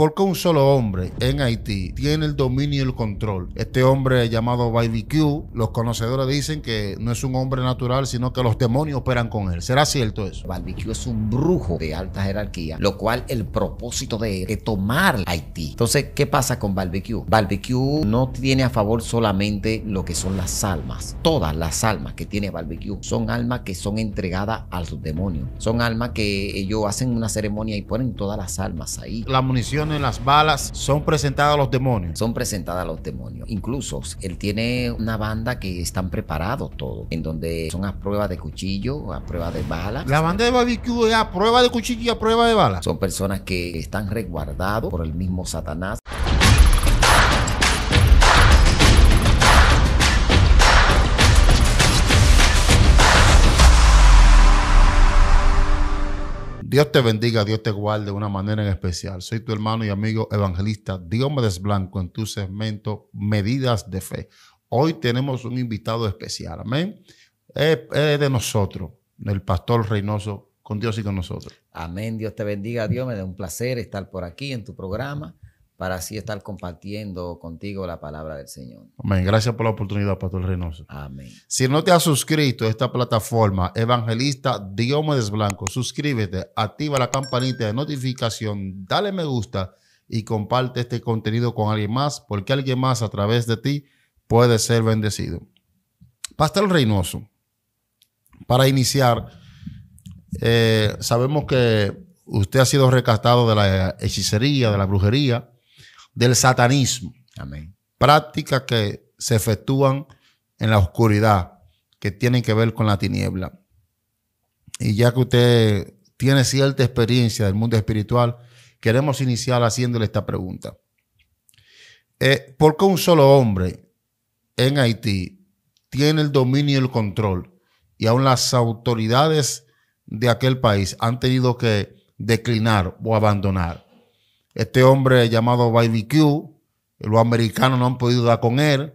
¿Por qué un solo hombre en Haití tiene el dominio y el control? Este hombre llamado Barbecue, los conocedores dicen que no es un hombre natural, sino que los demonios operan con él. ¿Será cierto eso? Barbecue es un brujo de alta jerarquía, lo cual el propósito de él es tomar Haití. Entonces, ¿qué pasa con Barbecue? Barbecue no tiene a favor solamente lo que son las almas. Todas las almas que tiene Barbecue son almas que son entregadas a los demonios. Son almas que ellos hacen una ceremonia y ponen todas las almas ahí. La munición en las balas son presentadas a los demonios. Son presentadas a los demonios. Incluso él tiene una banda que están preparados todos, en donde son a prueba de cuchillo, a prueba de balas. La banda de barbecue es a prueba de cuchillo y a prueba de balas. Son personas que están resguardados por el mismo Satanás. Dios te bendiga, Dios te guarde de una manera en especial. Soy tu hermano y amigo evangelista Diomedes Blanco en tu segmento Medidas de Fe. Hoy tenemos un invitado especial, amén. Es, de nosotros, el pastor Reynoso, con Dios y con nosotros. Amén, Dios te bendiga, Dios, me da un placer estar por aquí en tu programa para así estar compartiendo contigo la palabra del Señor. Amén. Gracias por la oportunidad, Pastor Reynoso. Amén. Si no te has suscrito a esta plataforma, Evangelista Diomedes Blanco, suscríbete, activa la campanita de notificación, dale me gusta y comparte este contenido con alguien más, porque alguien más a través de ti puede ser bendecido. Pastor Reynoso, para iniciar, eh, sabemos que usted ha sido rescatado de la hechicería, de la brujería, del satanismo. Amén. Prácticas que se efectúan en la oscuridad, que tienen que ver con la tiniebla. Y ya que usted tiene cierta experiencia del mundo espiritual, queremos iniciar haciéndole esta pregunta. Eh, ¿Por qué un solo hombre en Haití tiene el dominio y el control y aún las autoridades de aquel país han tenido que declinar o abandonar? Este hombre llamado Q, los americanos no han podido dar con él.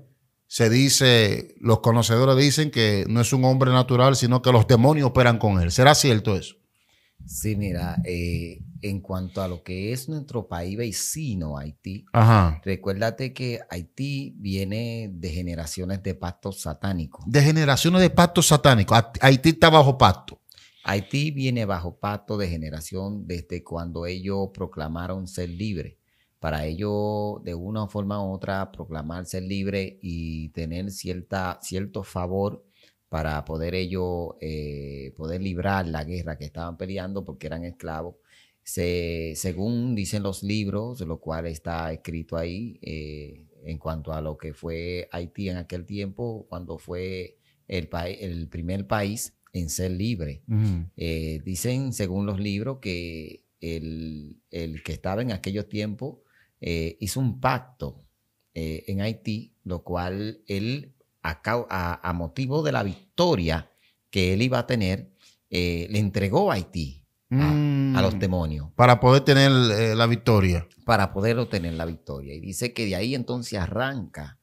Se dice, los conocedores dicen que no es un hombre natural, sino que los demonios operan con él. ¿Será cierto eso? Sí, mira, eh, en cuanto a lo que es nuestro país vecino, Haití, recuérdate que Haití viene de generaciones de pactos satánicos. De generaciones de pactos satánicos. Haití está bajo pacto. Haití viene bajo pacto de generación desde cuando ellos proclamaron ser libre. Para ellos, de una forma u otra, proclamar ser libre y tener cierta, cierto favor para poder ellos eh, poder librar la guerra que estaban peleando porque eran esclavos. Se, según dicen los libros, lo cual está escrito ahí eh, en cuanto a lo que fue Haití en aquel tiempo, cuando fue el, el primer país en ser libre. Eh, dicen, según los libros, que el, que estaba en aquellos tiempos eh, hizo un pacto eh, en Haití, lo cual él, a, motivo de la victoria que él iba a tener, le entregó a Haití. A, los mm. demonios. Para poder tener la victoria. Para poder obtener la victoria. Y dice que de ahí entonces arranca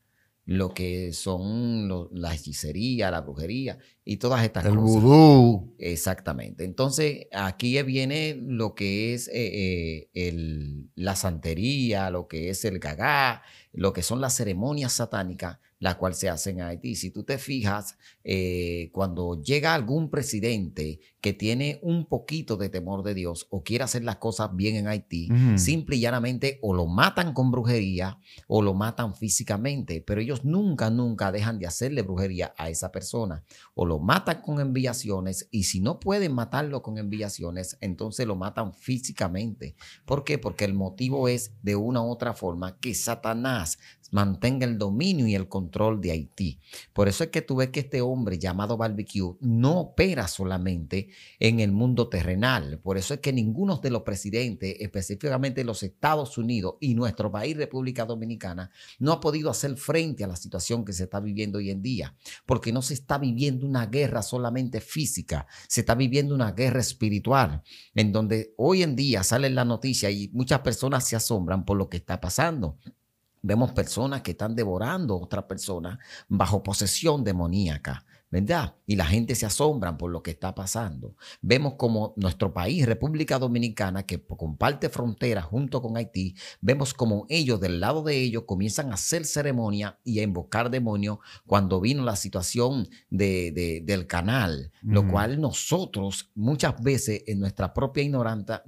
lo que son la hechicería, la brujería y todas estas cosas. El vudú. Exactamente. Entonces, aquí viene lo que es eh, eh, la santería, lo que es el gagá, lo que son las ceremonias satánicas, la cual se hace en Haití. Si tú te fijas, eh, cuando llega algún presidente que tiene un poquito de temor de Dios o quiere hacer las cosas bien en Haití, simple y llanamente o lo matan con brujería o lo matan físicamente, pero ellos nunca, nunca dejan de hacerle brujería a esa persona o lo matan con enviaciones y si no pueden matarlo con enviaciones, entonces lo matan físicamente. ¿Por qué? Porque el motivo es de una u otra forma que Satanás mantenga el dominio y el control de Haití. Por eso es que tú ves que este hombre llamado Barbecue no opera solamente en el mundo terrenal. Por eso es que ninguno de los presidentes, específicamente los Estados Unidos y nuestro país, República Dominicana, no ha podido hacer frente a la situación que se está viviendo hoy en día. Porque no se está viviendo una guerra solamente física, se está viviendo una guerra espiritual, en donde hoy en día sale la noticia y muchas personas se asombran por lo que está pasando. Vemos personas que están devorando a otras personas bajo posesión demoníaca. ¿Verdad? Y la gente se asombra por lo que está pasando. Vemos como nuestro país, República Dominicana, que comparte frontera junto con Haití, vemos como ellos, del lado de ellos, comienzan a hacer ceremonia y a invocar demonios cuando vino la situación de, del canal, lo cual nosotros muchas veces en nuestra propia ignorancia,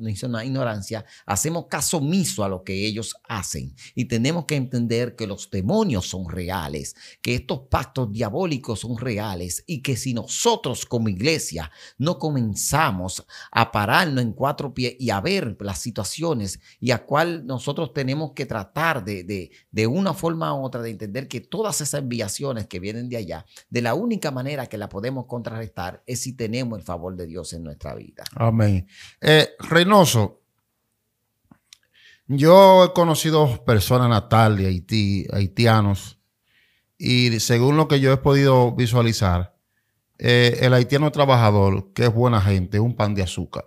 ignorancia hacemos caso omiso a lo que ellos hacen y tenemos que entender que los demonios son reales, que estos pactos diabólicos son reales y que si nosotros como iglesia no comenzamos a pararnos en cuatro pies y a ver las situaciones y a cuál nosotros tenemos que tratar de, de, una forma u otra de entender que todas esas enviaciones que vienen de allá, de la única manera que la podemos contrarrestar es si tenemos el favor de Dios en nuestra vida. Amén. Eh, Reynoso, yo he conocido personas natales de Haití, haitianos, y según lo que yo he podido visualizar, eh, el haitiano trabajador, que es buena gente, es un pan de azúcar.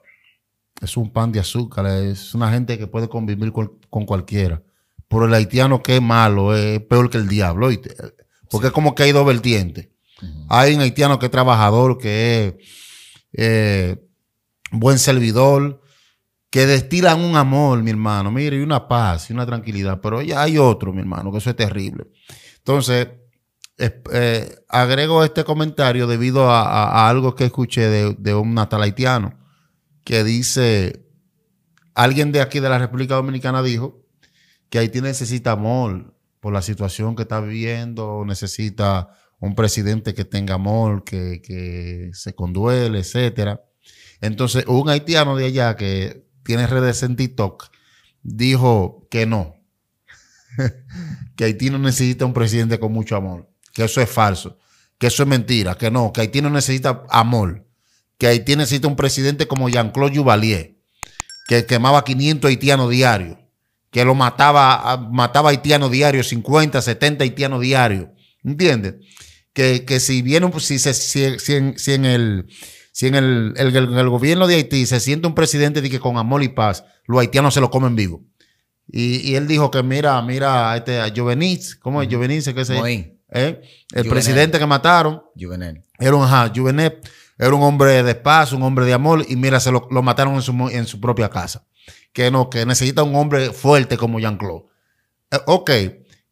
Es un pan de azúcar, es una gente que puede convivir con, cualquiera. Pero el haitiano que es malo, es peor que el diablo, porque es como que hay dos vertientes. Hay un haitiano que es trabajador, que es eh, buen servidor, que destilan un amor, mi hermano, mire, y una paz y una tranquilidad. Pero ya hay otro, mi hermano, que eso es terrible. Entonces, eh, agrego este comentario debido a, algo que escuché de, un natal haitiano que dice, alguien de aquí de la República Dominicana dijo que Haití necesita amor por la situación que está viviendo, necesita un presidente que tenga amor, que, se conduele, etcétera. Entonces, un haitiano de allá que tiene redes en TikTok dijo que no, que Haití no necesita un presidente con mucho amor que eso es falso, que eso es mentira, que no, que Haití no necesita amor, que Haití necesita un presidente como Jean-Claude Duvalier, que quemaba 500 haitianos diarios, que lo mataba, mataba haitianos diarios, 50, 70 haitianos diarios, ¿entiendes? Que, si viene, si, si, en, el si en el, gobierno de Haití se siente un presidente de que con amor y paz, los haitianos se lo comen vivo. Y, él dijo que mira, mira, este, a Joveniz, ¿cómo es Joveniz? ¿Qué se ¿eh? El presidente que mataron era un, ajá, era un hombre de paz, un hombre de amor, y mira, se lo, mataron en su, en su, propia casa. Que no, que necesita un hombre fuerte como Jean-Claude. Eh, ok,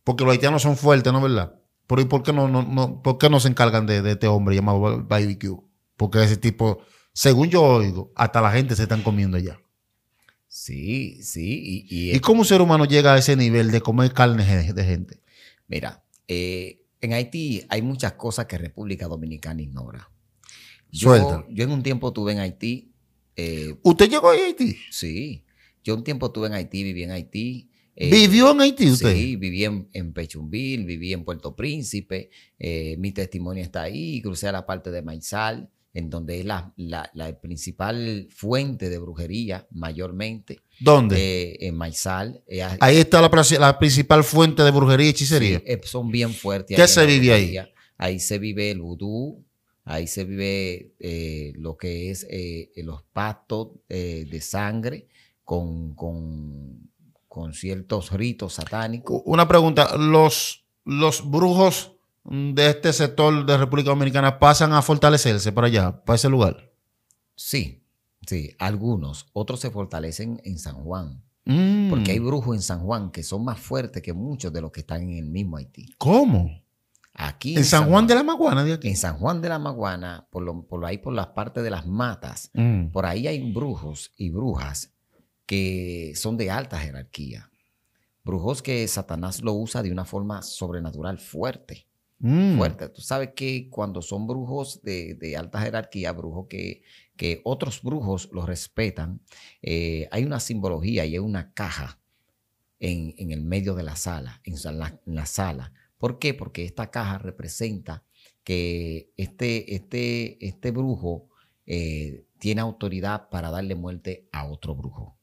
porque los haitianos son fuertes, ¿no verdad? Pero ¿y por qué no, no, por qué no se encargan de, este hombre llamado BBQ? Porque ese tipo, según yo oigo, hasta la gente se están comiendo ya. Sí, sí. ¿Y, y, cómo un ser humano llega a ese nivel de comer carne de gente? Mira, eh, en Haití hay muchas cosas que República Dominicana ignora. Yo, yo en un tiempo estuve en Haití. Eh, ¿Usted llegó a Haití? Sí. Yo un tiempo estuve en Haití, viví en Haití. Eh, ¿Vivió en Haití usted? Sí, viví en, en Pechumbil, viví en Puerto Príncipe. Eh, mi testimonio está ahí. Crucé a la parte de Maizal en donde es la, principal fuente de brujería mayormente. ¿Dónde? Eh, en Maizal. Eh, ahí está la, principal fuente de brujería y hechicería. Sí, eh, son bien fuertes. ¿Qué se vive ahí? Ahí se vive el vudú, ahí se vive lo que es los pactos de sangre con, con, con, ciertos ritos satánicos. Una pregunta, los, los brujos de este sector de República Dominicana pasan a fortalecerse para allá, para ese lugar? Sí, sí, algunos. Otros se fortalecen en San Juan. Mm. Porque hay brujos en San Juan que son más fuertes que muchos de los que están en el mismo Haití. ¿Cómo? Aquí. ¿En, San, Juan, de la Maguana? De En San Juan de la Maguana, por, lo, por ahí por las partes de las matas, mm. por ahí hay brujos y brujas que son de alta jerarquía. Brujos que Satanás lo usa de una forma sobrenatural fuerte. Mm. fuerte. Tú sabes que cuando son brujos de, alta jerarquía, brujos que, que, otros brujos los respetan, eh, hay una simbología y hay una caja en, el medio de la sala, en la, sala. ¿Por qué? Porque esta caja representa que este, este, este brujo eh, tiene autoridad para darle muerte a otro brujo.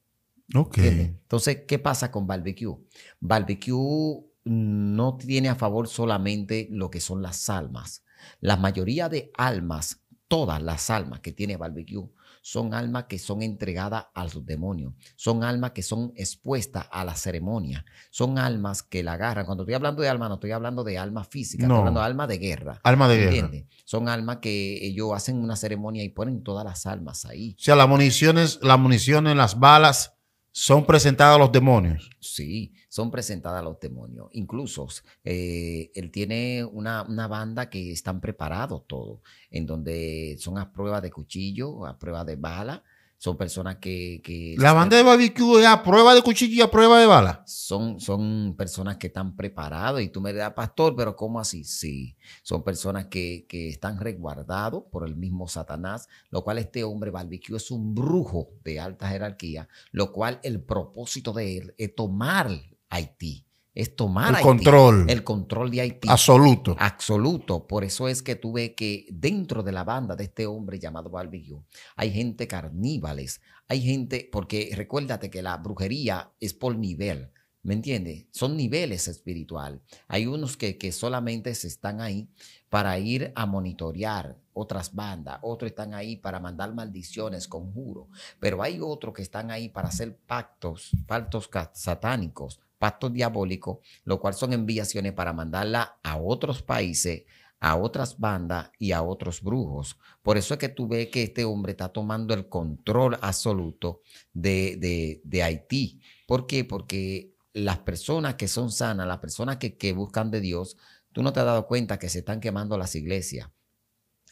Ok. Entonces, ¿qué pasa con Barbecue? Barbecue no tiene a favor solamente lo que son las almas. La mayoría de almas, todas las almas que tiene Barbecue, son almas que son entregadas a los demonios, son almas que son expuestas a la ceremonia, son almas que la agarran. Cuando estoy hablando de almas, no estoy hablando de almas físicas, No. estoy hablando de almas de guerra. Alma de guerra. Son almas que ellos hacen una ceremonia y ponen todas las almas ahí. O sea, las municiones, las municiones, las balas son presentadas a los demonios. Sí, son presentadas los demonios. Incluso eh, él tiene una, una banda que están preparados todos, en donde son a prueba de cuchillo, a prueba de bala. Son personas que... que La banda de barbecue es a prueba de cuchillo y a prueba de bala. son, son personas que están preparados y tú me dirás, pastor, pero ¿cómo así? Sí, son personas que, que están resguardados por el mismo Satanás, lo cual este hombre barbecue es un brujo de alta jerarquía, lo cual el propósito de él es tomar Haití, es tomar El Haití, control el control de Haití. absoluto. Absoluto. Por eso es que tú ves que dentro de la banda de este hombre llamado Barbecue hay gente carníbales, hay gente, porque recuérdate que la brujería es por nivel, ¿me entiendes? Son niveles espiritual. Hay unos que, que solamente se están ahí para ir a monitorear otras bandas, otros están ahí para mandar maldiciones, conjuros, pero hay otros que están ahí para hacer pactos, pactos satánicos, pactos diabólicos, lo cual son enviaciones para mandarla a otros países, a otras bandas y a otros brujos. Por eso es que tú ves que este hombre está tomando el control absoluto de, de- de Haití. ¿Por qué? Porque las personas que son sanas, las personas que, que buscan de Dios, tú no te has dado cuenta que se están quemando las iglesias.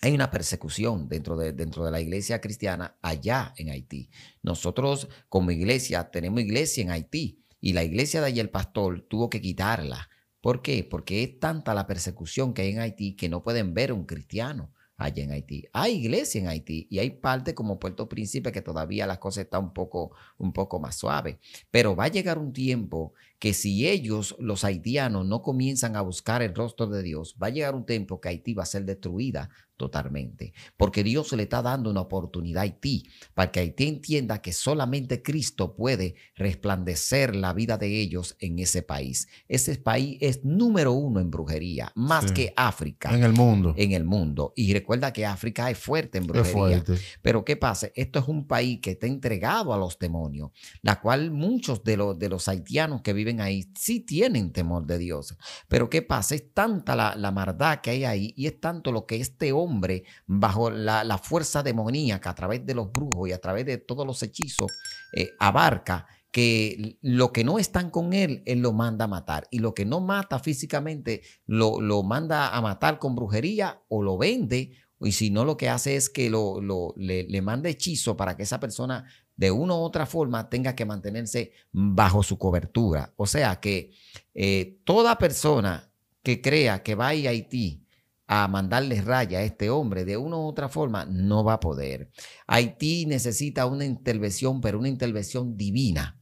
Hay una persecución dentro de, dentro de la iglesia cristiana allá en Haití. Nosotros como iglesia tenemos iglesia en Haití y la iglesia de allí el pastor tuvo que quitarla. ¿Por qué? Porque es tanta la persecución que hay en Haití que no pueden ver a un cristiano allá en Haití. Hay iglesia en Haití y hay parte como Puerto Príncipe que todavía las cosas están un poco, un poco más suaves. Pero va a llegar un tiempo que si ellos, los haitianos, no comienzan a buscar el rostro de Dios, va a llegar un tiempo que Haití va a ser destruida totalmente. Porque Dios le está dando una oportunidad a Haití para que Haití entienda que solamente Cristo puede resplandecer la vida de ellos en ese país. Ese país es número uno en brujería, más Sí. que África En el mundo. en el mundo. Y recuerda que África es fuerte en brujería. fuerte. Pero ¿qué pasa? Esto es un país que está entregado a los demonios, la cual muchos de los, de los haitianos que viven ahí sí tienen temor de Dios. Pero ¿qué pasa? Es tanta la, maldad que hay ahí y es tanto lo que este hombre, bajo la, fuerza demoníaca, a través de los brujos y a través de todos los hechizos, eh, abarca que lo que no están con él, él lo manda a matar. Y lo que no mata físicamente, lo, manda a matar con brujería o lo vende y si no, lo que hace es que lo, lo- le, le manda hechizo para que esa persona de una u otra forma tenga que mantenerse bajo su cobertura. O sea que eh, toda persona que crea que va a a Haití a mandarle raya a este hombre de una u otra forma, no va a poder. Haití necesita una intervención, pero una intervención divina,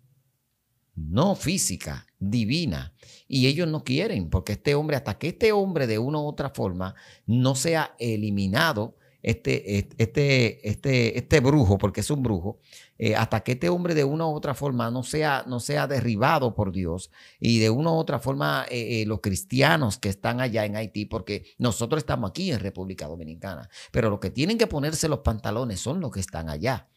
no física, divina. Y ellos no quieren, porque este hombre, hasta que este hombre de una u otra forma no sea eliminado, este, este, este, este brujo, porque es un brujo, eh, hasta que este hombre de una u otra forma no sea, no sea derribado por Dios y de una u otra forma eh, eh, los cristianos que están allá en Haití, porque nosotros estamos aquí en República Dominicana, pero los que tienen que ponerse los pantalones son los que están allá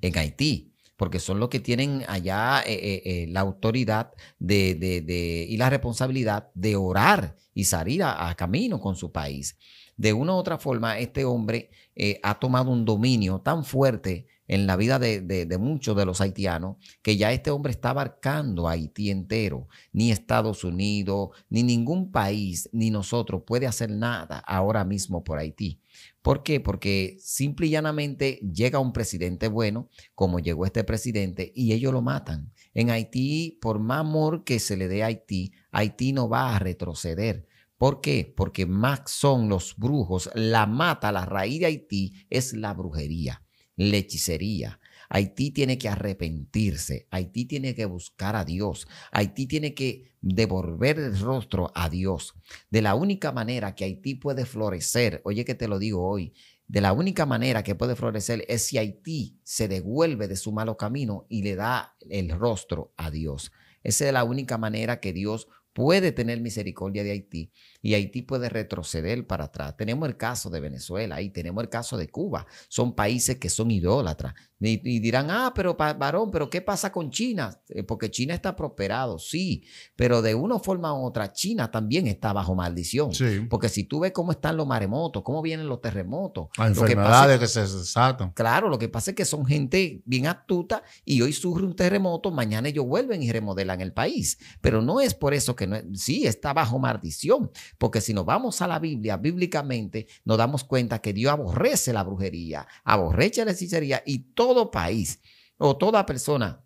en Haití, porque son los que tienen allá eh, eh, eh, la autoridad de, de- de- y la responsabilidad de orar y salir a, a camino con su país. De una u otra forma, este hombre eh, ha tomado un dominio tan fuerte en la vida de, de- muchos de los haitianos que ya este hombre está abarcando a Haití entero. Ni Estados Unidos, ni ningún país, ni nosotros puede hacer nada ahora mismo por Haití. ¿Por qué? Porque simple y llanamente llega un presidente bueno, como llegó este presidente, y ellos lo matan. En Haití, por más amor que se le dé a Haití, Haití no va a retroceder. ¿Por qué? Porque más son los brujos. La mata, la raíz de Haití es la brujería, la hechicería. Haití tiene que arrepentirse, Haití tiene que buscar a Dios, Haití tiene que devolver el rostro a Dios. De la única manera que Haití puede florecer, oye que te lo digo hoy, de la única manera que puede florecer es si Haití se devuelve de su malo camino y le da el rostro a Dios. Esa es la única manera que Dios puede tener misericordia de Haití y Haití puede retroceder para atrás. Tenemos el caso de Venezuela y tenemos el caso de Cuba. Son países que son idólatras. Y, dirán, ah, pero varón, pero ¿qué pasa con China? Eh, porque China está prosperado, sí, pero de una forma u otra, China también está bajo maldición. Porque si tú ves cómo están los maremotos, cómo vienen los terremotos. Las enfermedades que, se desatan. Claro, lo que pasa es que son gente bien astuta y hoy sufre un terremoto, mañana ellos vuelven y remodelan el país. Pero no es por eso que no, sí está bajo maldición. Porque si nos vamos a la Biblia, bíblicamente, nos damos cuenta que Dios aborrece la brujería, aborrece la hechicería y todo país o toda persona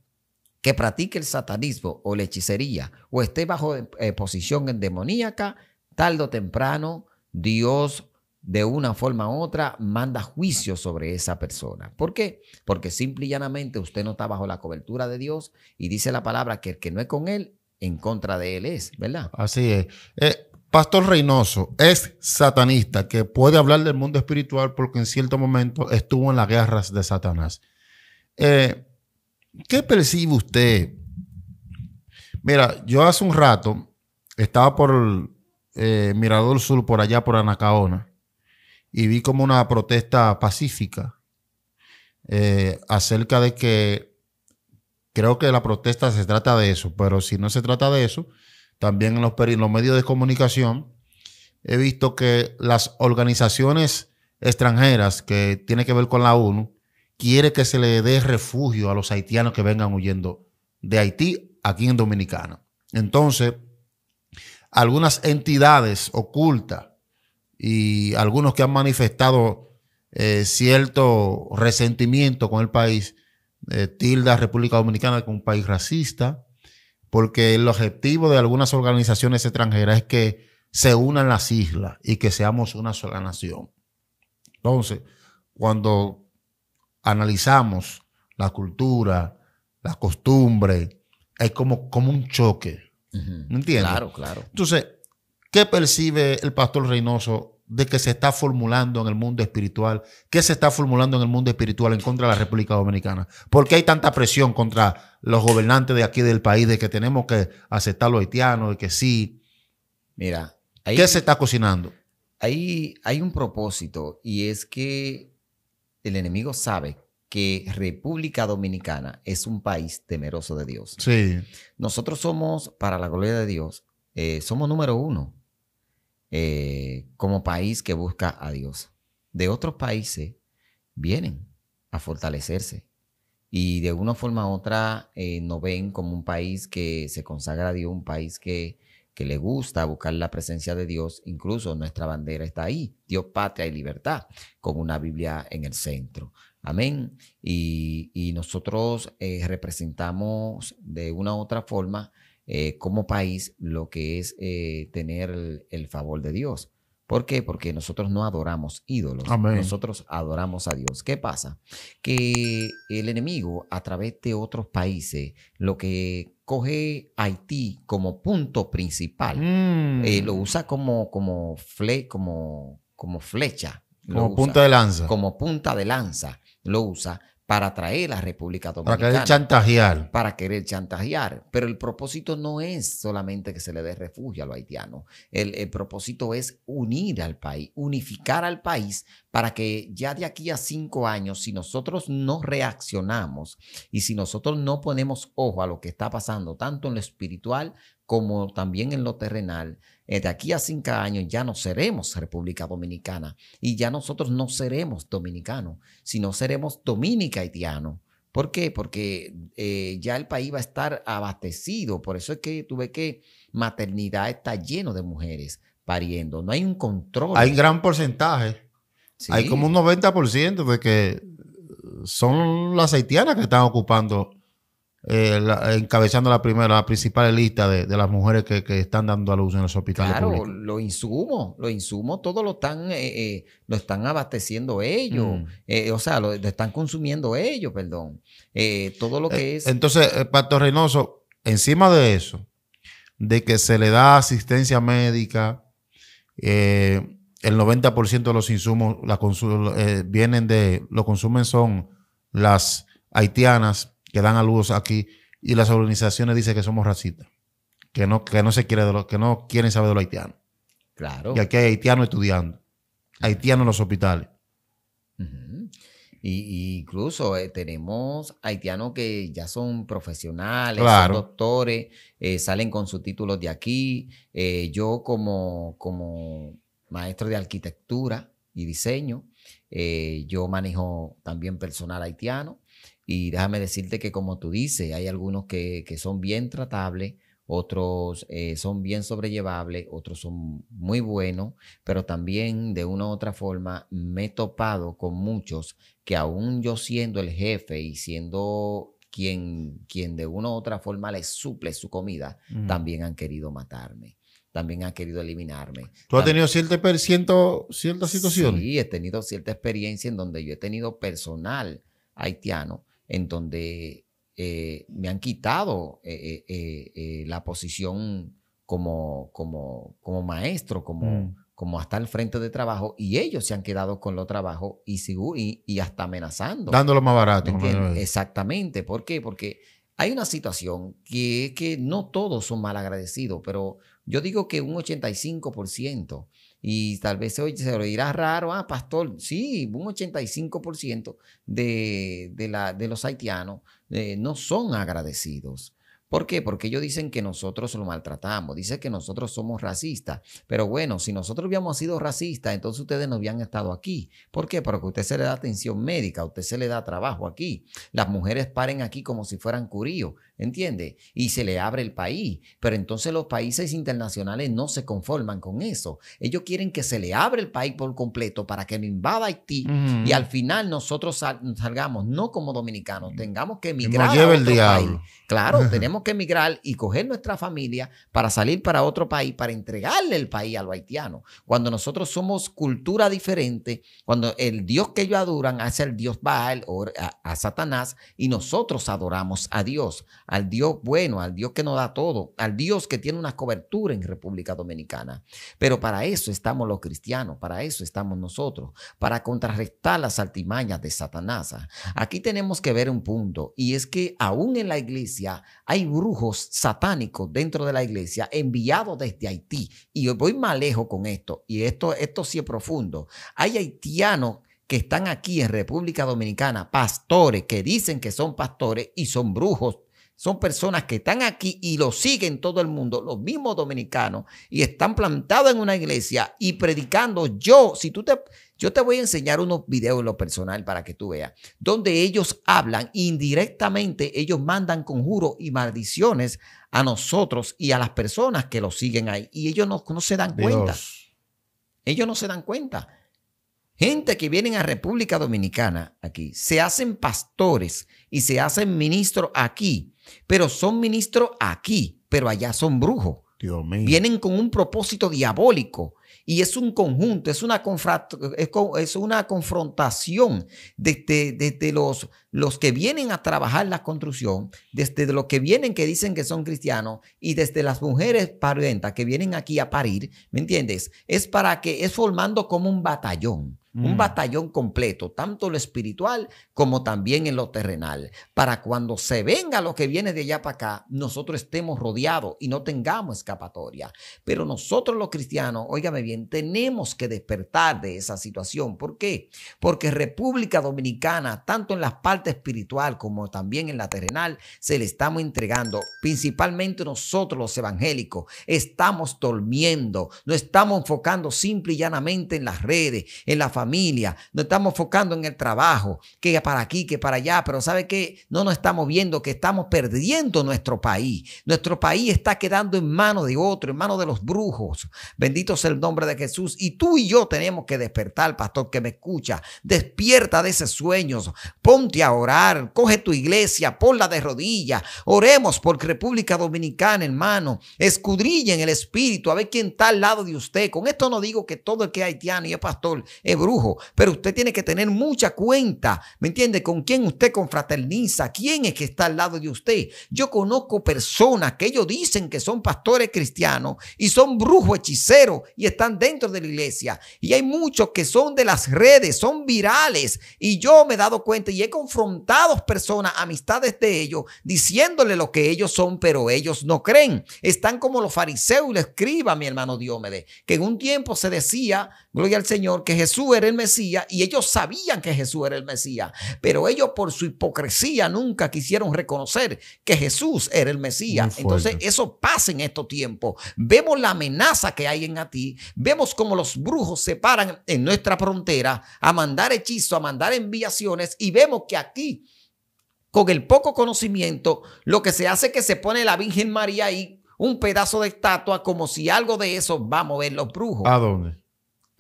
que practique el satanismo o la hechicería o esté bajo eh, posición demoníaca, tarde o temprano Dios de una forma u otra manda juicio sobre esa persona. ¿Por qué? Porque simple y llanamente usted no está bajo la cobertura de Dios y dice la palabra que el que no es con él, en contra de él es, ¿verdad? Así es. Eh, Pastor Reynoso es satanista que puede hablar del mundo espiritual porque en cierto momento estuvo en las guerras de Satanás. Eh, ¿Qué percibe usted? Mira, yo hace un rato estaba por eh, Mirador Sur, por allá por Anacaona, y vi como una protesta pacífica eh, acerca de que creo que la protesta se trata de eso, pero si no se trata de eso, también en los, medios de comunicación, he visto que las organizaciones extranjeras que tienen que ver con la ONU, quiere que se le dé refugio a los haitianos que vengan huyendo de Haití aquí en Dominicana. Entonces, algunas entidades ocultas y algunos que han manifestado eh, cierto resentimiento con el país, eh, tilda República Dominicana como un país racista, porque el objetivo de algunas organizaciones extranjeras es que se unan las islas y que seamos una sola nación. Entonces, cuando analizamos la cultura, la costumbre, es como, como un choque. ¿Me entiendes? Claro, claro. Entonces, ¿qué percibe el pastor Reynoso de que se está formulando en el mundo espiritual? ¿Qué se está formulando en el mundo espiritual en contra de la República Dominicana? ¿Por qué hay tanta presión contra los gobernantes de aquí del país de que tenemos que aceptar los haitianos, de que sí? Mira, ¿qué se está cocinando? Ahí hay un propósito y es que el enemigo sabe que República Dominicana es un país temeroso de Dios. Sí. Nosotros somos, para la gloria de Dios, eh, somos número uno eh, como país que busca a Dios. De otros países vienen a fortalecerse y de una forma u otra eh, nos ven como un país que se consagra a Dios, un país que, que le gusta buscar la presencia de Dios. Incluso nuestra bandera está ahí, Dios, patria y libertad, con una Biblia en el centro. Amén. Y, nosotros eh, representamos de una u otra forma eh, como país lo que es eh, tener el, favor de Dios. ¿Por qué? Porque nosotros no adoramos ídolos, nosotros adoramos a Dios. ¿Qué pasa? Que el enemigo a través de otros países lo que coge Haití como punto principal, mm. lo usa como, como, fle, como, como flecha. Como punta de lanza. Como punta de lanza lo usa para traer a la República Dominicana. Para querer chantajear. Para querer chantajear. Pero el propósito no es solamente que se le dé refugio a los haitianos. El, el, propósito es unir al país, unificar al país para que ya de aquí a cinco años, si nosotros no reaccionamos y si nosotros no ponemos ojo a lo que está pasando, tanto en lo espiritual como también en lo terrenal, de aquí a cinco años ya no seremos República Dominicana y ya nosotros no seremos dominicanos, sino seremos dominica haitiano. ¿Por qué? Porque eh, ya el país va a estar abastecido. Por eso es que tuve que maternidad está lleno de mujeres pariendo. No hay un control. Hay un gran porcentaje. Hay como un 90% de que son las haitianas que están ocupando eh, encabezando la primera, la principal lista de, las mujeres que, están dando a luz en los hospitales. Claro, los insumos, los insumos, todo lo están, eh, eh, lo están abasteciendo ellos, mm. o sea, lo, están consumiendo ellos, perdón. todo lo que es. Entonces, Pastor Reynoso, encima de eso, de que se le da asistencia médica, el 90% de los insumos la vienen de, lo consumen son las haitianas que dan a luz aquí y las organizaciones dicen que somos racistas. que no, que no se quiere de los, que no quieren saber de los haitianos. Claro. Y aquí hay haitianos estudiando, haitianos en los hospitales. Y, y incluso eh, tenemos haitianos que ya son profesionales, Claro. son doctores, eh, salen con sus títulos de aquí. Eh, yo como, como maestro de arquitectura y diseño, yo manejo también personal haitiano. Y déjame decirte que como tú dices, hay algunos que, que son bien tratables, otros eh, son bien sobrellevables, otros son muy buenos, pero también de una u otra forma me he topado con muchos que aún yo siendo el jefe y siendo quien, quien de una u otra forma les suple su comida, Mm. también han querido matarme, también han querido eliminarme. ¿Tú has tenido cierta, cierta situación? Sí, he tenido cierta experiencia en donde yo he tenido personal haitiano en donde eh, me han quitado eh, eh, la posición como, como, como maestro, como, Mm. como hasta el frente de trabajo y ellos se han quedado con los trabajos y, y, y hasta amenazando. Dándolo más barato. Exactamente. ¿Por qué? Porque hay una situación que es que no todos son mal agradecidos, pero yo digo que un 85%, y tal vez hoy se lo dirá raro, ah, pastor, sí, un 85% de, de, la, de los haitianos eh, no son agradecidos. ¿Por qué? Porque ellos dicen que nosotros lo maltratamos, dicen que nosotros somos racistas. Pero bueno, si nosotros hubiéramos sido racistas, entonces ustedes no habían estado aquí. ¿Por qué? Porque a usted se le da atención médica, a usted se le da trabajo aquí. Las mujeres paren aquí como si fueran curíos, ¿entiende? Y se le abre el país. Pero entonces los países internacionales no se conforman con eso. Ellos quieren que se le abra el país por completo para que no invada Haití. Y al final nosotros sal- salgamos, no como dominicanos, tengamos que Que emigrar nos a lleve el diablo. país. Claro, tenemos que emigrar y coger nuestra familia para salir para otro país, para entregarle el país a los. Cuando nosotros somos cultura diferente, cuando el Dios que ellos adoran es el Dios Baal o a, a Satanás y nosotros adoramos a Dios, al Dios bueno, al Dios que nos da todo, al Dios que tiene una cobertura en República Dominicana. Pero para eso estamos los cristianos, para eso estamos nosotros, para contrarrestar las artimañas de Satanás. Aquí tenemos que ver un punto y es que aún en la iglesia hay brujos satánicos dentro de la iglesia enviados desde Haití. Y voy más lejos con esto y esto, esto sí es profundo. Hay haitianos que están aquí en República Dominicana, pastores que dicen que son pastores y son brujos. Son personas que están aquí y lo siguen todo el mundo, los mismos dominicanos, y están plantados en una iglesia y predicando. Yo, si tú te, yo te voy a enseñar unos videos en lo personal para que tú veas, donde ellos hablan indirectamente, ellos mandan conjuros y maldiciones a nosotros y a las personas que los siguen ahí. Y ellos no, no se dan cuenta. Ellos no se dan cuenta. Gente que vienen a República Dominicana aquí, se hacen pastores y se hacen ministros aquí, pero son ministros aquí, pero allá son brujos. Dios mío. Vienen con un propósito diabólico y es un conjunto, es una, es una confrontación desde, desde los, los que vienen a trabajar la construcción, desde los que vienen que dicen que son cristianos y desde las mujeres parientas que vienen aquí a parir, ¿me entiendes? Es para que es formando como un batallón. Un Mm. batallón completo, tanto lo espiritual como también en lo terrenal, para cuando se venga lo que viene de allá para acá, nosotros estemos rodeados y no tengamos escapatoria. Pero nosotros los cristianos, óigame bien, tenemos que despertar de esa situación. ¿Por qué? Porque República Dominicana, tanto en la parte espiritual como también en la terrenal, se le estamos entregando, principalmente nosotros los evangélicos, estamos durmiendo, no estamos enfocando simple y llanamente en las redes, en la familia, no estamos enfocando en el trabajo, que para aquí, que para allá, pero ¿sabe qué? No nos estamos viendo que estamos perdiendo nuestro país. Nuestro país está quedando en manos de otro, en manos de los brujos. Bendito sea el nombre de Jesús. Y tú y yo tenemos que despertar, pastor que me escucha. Despierta de esos sueños. Ponte a orar. Coge tu iglesia, ponla de rodillas. Oremos por República Dominicana, hermano. Escudrilla en el espíritu a ver quién está al lado de usted. Con esto no digo que todo el que es haitiano y es pastor es brujo pero usted tiene que tener mucha cuenta, ¿me entiende? Con quién usted confraterniza, quién es que está al lado de usted. Yo conozco personas que ellos dicen que son pastores cristianos y son brujos hechiceros y están dentro de la iglesia. Y hay muchos que son de las redes, son virales. Y yo me he dado cuenta y he confrontado personas, amistades de ellos, diciéndole lo que ellos son, pero ellos no creen. Están como los fariseos y le escriba, mi hermano Diómede, que en un tiempo se decía, gloria al Señor, que Jesús era el Mesías y ellos sabían que Jesús era el Mesías, pero ellos por su hipocresía nunca quisieron reconocer que Jesús era el Mesías. Entonces eso pasa en estos tiempos. Vemos la amenaza que hay en ti, vemos como los brujos se paran en nuestra frontera a mandar hechizos, a mandar enviaciones y vemos que aquí con el poco conocimiento, lo que se hace es que se pone la Virgen María ahí, un pedazo de estatua, como si algo de eso va a mover los brujos. ¿A dónde?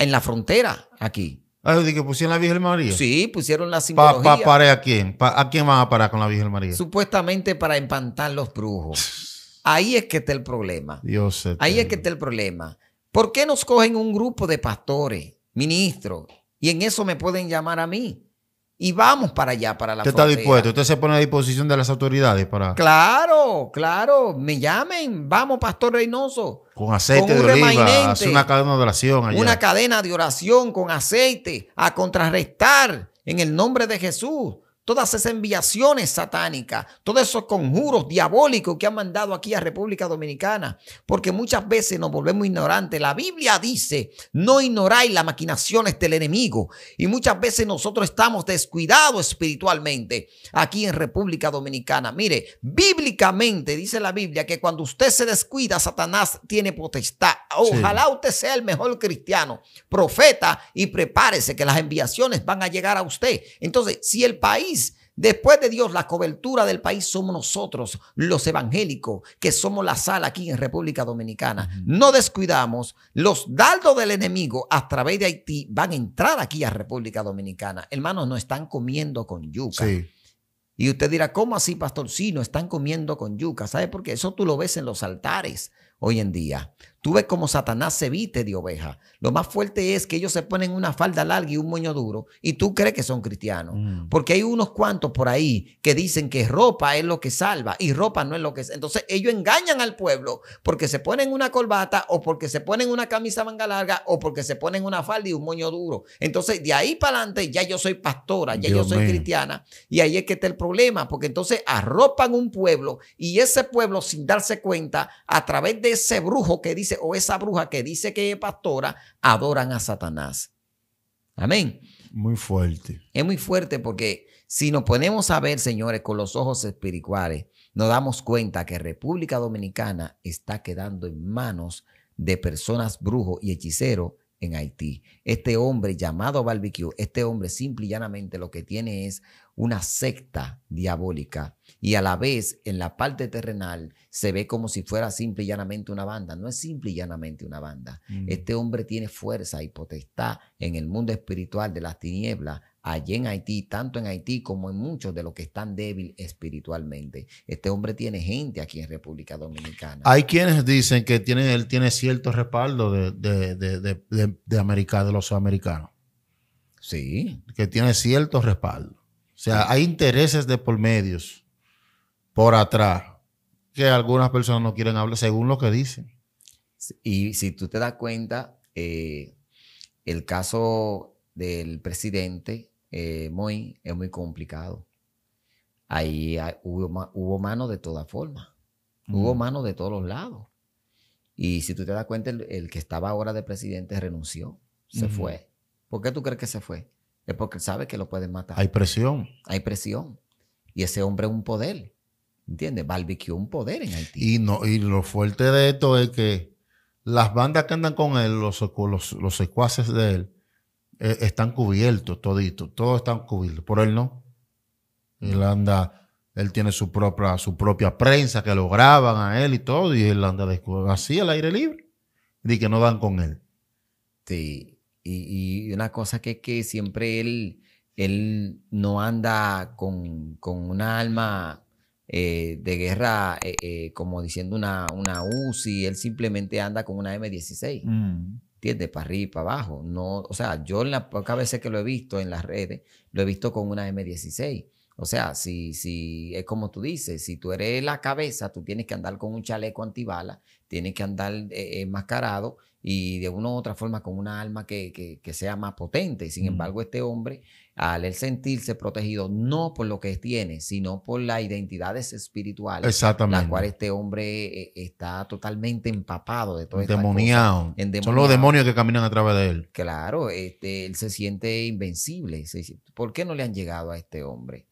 En la frontera, aquí. Ah, ¿de que pusieron la Virgen María? Sí, pusieron la simbología. ¿Para pa, a quién? ¿A quién van a parar con la Virgen María? Supuestamente para empantar los brujos. Ahí es que está el problema. Dios Ahí es que está el problema. ¿Por qué nos cogen un grupo de pastores, ministros, y en eso me pueden llamar a mí? Y vamos para allá, para la ¿Usted está dispuesto? ¿Usted se pone a disposición de las autoridades para...? Claro, claro. Me llamen. Vamos, Pastor Reynoso. Con aceite de oliva, hacer una cadena de oración allá. Una cadena de oración con aceite a contrarrestar en el nombre de Jesús todas esas enviaciones satánicas, todos esos conjuros diabólicos que han mandado aquí a República Dominicana, porque muchas veces nos volvemos ignorantes. La Biblia dice, no ignoráis las maquinaciones del enemigo, y muchas veces nosotros estamos descuidados espiritualmente aquí en República Dominicana. Mire, bíblicamente dice la Biblia que cuando usted se descuida, Satanás tiene potestad. Ojalá usted sea el mejor cristiano, profeta, y prepárese que las enviaciones van a llegar a usted. Entonces, si el país Después de Dios, la cobertura del país somos nosotros, los evangélicos, que somos la sala aquí en República Dominicana. No descuidamos, los dardos del enemigo a través de Haití van a entrar aquí a República Dominicana. Hermanos, no están comiendo con yuca. Y usted dirá, ¿cómo así, pastor? Sí, no están comiendo con yuca. ¿Sabe por qué? Eso tú lo ves en los altares hoy en día. Tú ves como Satanás se viste de oveja. Lo más fuerte es que ellos se ponen una falda larga y un moño duro y tú crees que son cristianos. Mm. Porque hay unos cuantos por ahí que dicen que ropa es lo que salva y ropa no es lo que... Entonces ellos engañan al pueblo porque se ponen una corbata o porque se ponen una camisa manga larga o porque se ponen una falda y un moño duro. Entonces de ahí para adelante ya yo soy pastora, ya yo soy cristiana y ahí es que está el problema porque entonces arropan un pueblo y ese pueblo sin darse cuenta a través de ese brujo que dice o esa bruja que dice que es pastora, adoran a Satanás. Amén. Muy fuerte. Es muy fuerte porque si nos ponemos a ver, señores, con los ojos espirituales, nos damos cuenta que República Dominicana está quedando en manos de personas brujos y hechiceros en Haití. Este hombre llamado Barbecue, este hombre simple y llanamente lo que tiene es una secta diabólica y a la vez en la parte terrenal se ve como si fuera simple y llanamente una banda. No es simple y llanamente una banda. Mm. Este hombre tiene fuerza y potestad en el mundo espiritual de las tinieblas allí en Haití, tanto en Haití como en muchos de los que están débiles espiritualmente. Este hombre tiene gente aquí en República Dominicana. Hay quienes dicen que tiene, él tiene cierto respaldo de, de, de, de, de los americanos. Sí. Que tiene cierto respaldo. O sea, hay intereses de por medios, por atrás, que algunas personas no quieren hablar según lo que dicen. Y si tú te das cuenta, eh, el caso del presidente eh, es muy complicado. Ahí hubo, hubo mano de todas formas. Hubo mm. mano de todos los lados. Y si tú te das cuenta, el, que estaba ahora de presidente renunció, se fue. ¿Por qué tú crees que se fue? Es porque sabe que lo pueden matar. Hay presión. Hay presión. Y ese hombre es un poder. ¿Entiendes? Barbecue un poder en Haití. Y, no, y lo fuerte de esto es que las bandas que andan con él, los, los, secuaces de él, eh, están cubiertos toditos. Todos están cubiertos. Por él no. Él anda, él tiene su propia, su propia prensa que lo graban a él y todo. Y él anda así al aire libre. Y que no dan con él. Sí. Y, una cosa que, que siempre él, él no anda con, con una alma eh, de guerra, eh, eh, como diciendo una, una UCI, él simplemente anda con una M16. Mm. ¿entiendes? Para arriba y para abajo. No, o sea, yo en las pocas veces que lo he visto en las redes, lo he visto con una M16. O sea, si, si es como tú dices, si tú eres la cabeza, tú tienes que andar con un chaleco antibala, tienes que andar eh, enmascarado y de una u otra forma con una arma que, que, que sea más potente. Sin embargo, este hombre, al él sentirse protegido, no por lo que tiene, sino por las identidades espirituales, Exactamente. la cual este hombre eh, está totalmente empapado de todo esto. Endemoniado. Son endemoniado. los demonios que caminan a través de él. Claro, este, él se siente invencible. ¿Por qué no le han llegado a este hombre?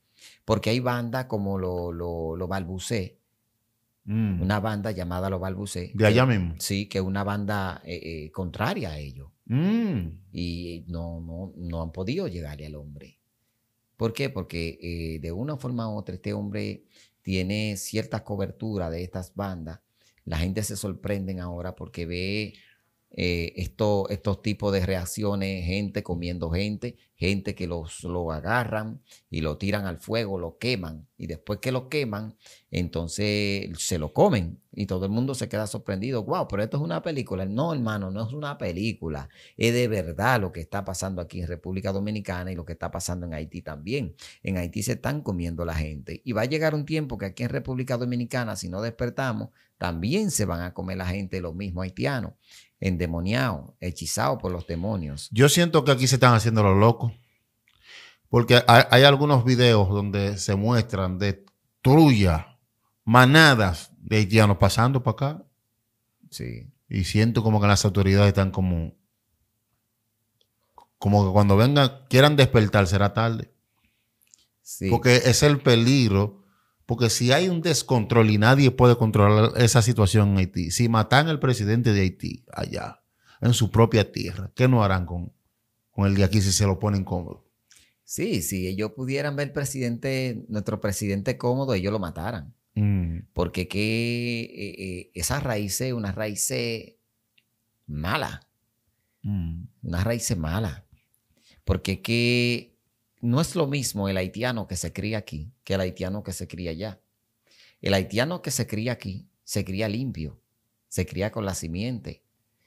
Porque hay bandas como los lo, lo Balbucé, Mm. una banda llamada Los Balbucé. De allá mismo. Sí, que es una banda eh, eh, contraria a ellos. Mm. Y no, no, no han podido llegarle al hombre. ¿Por qué? Porque eh, de una forma u otra este hombre tiene cierta cobertura de estas bandas. La gente se sorprende ahora porque ve eh, esto- estos tipos de reacciones, gente comiendo gente, gente que los, lo agarran y lo tiran al fuego, lo queman. Y después que lo queman, entonces se lo comen. Y todo el mundo se queda sorprendido. Wow, pero esto es una película. No, hermano, no es una película. Es de verdad lo que está pasando aquí en República Dominicana y lo que está pasando en Haití también. En Haití se están comiendo la gente. Y va a llegar un tiempo que aquí en República Dominicana, si no despertamos, también se van a comer la gente, los mismos haitianos, endemoniados, hechizados por los demonios. Yo siento que aquí se están haciendo los locos. Porque hay, hay algunos videos donde se muestran de manadas de haitianos pasando para acá. Sí. Y siento como que las autoridades están como. Como que cuando vengan, quieran despertar, será tarde. Sí. Porque es el peligro. Porque si hay un descontrol y nadie puede controlar esa situación en Haití, si matan al presidente de Haití allá, en su propia tierra, ¿qué no harán con, con el de aquí si se lo ponen cómodo? Sí, si ellos pudieran ver presidente, nuestro presidente cómodo, ellos lo mataran. Mm, Porque que eh, eh, esa raíz es una raíz mala, mm, una raíz mala. Porque que no es lo mismo el haitiano que se cría aquí que el haitiano que se cría allá. El haitiano que se cría aquí se cría limpio, se cría con la simiente,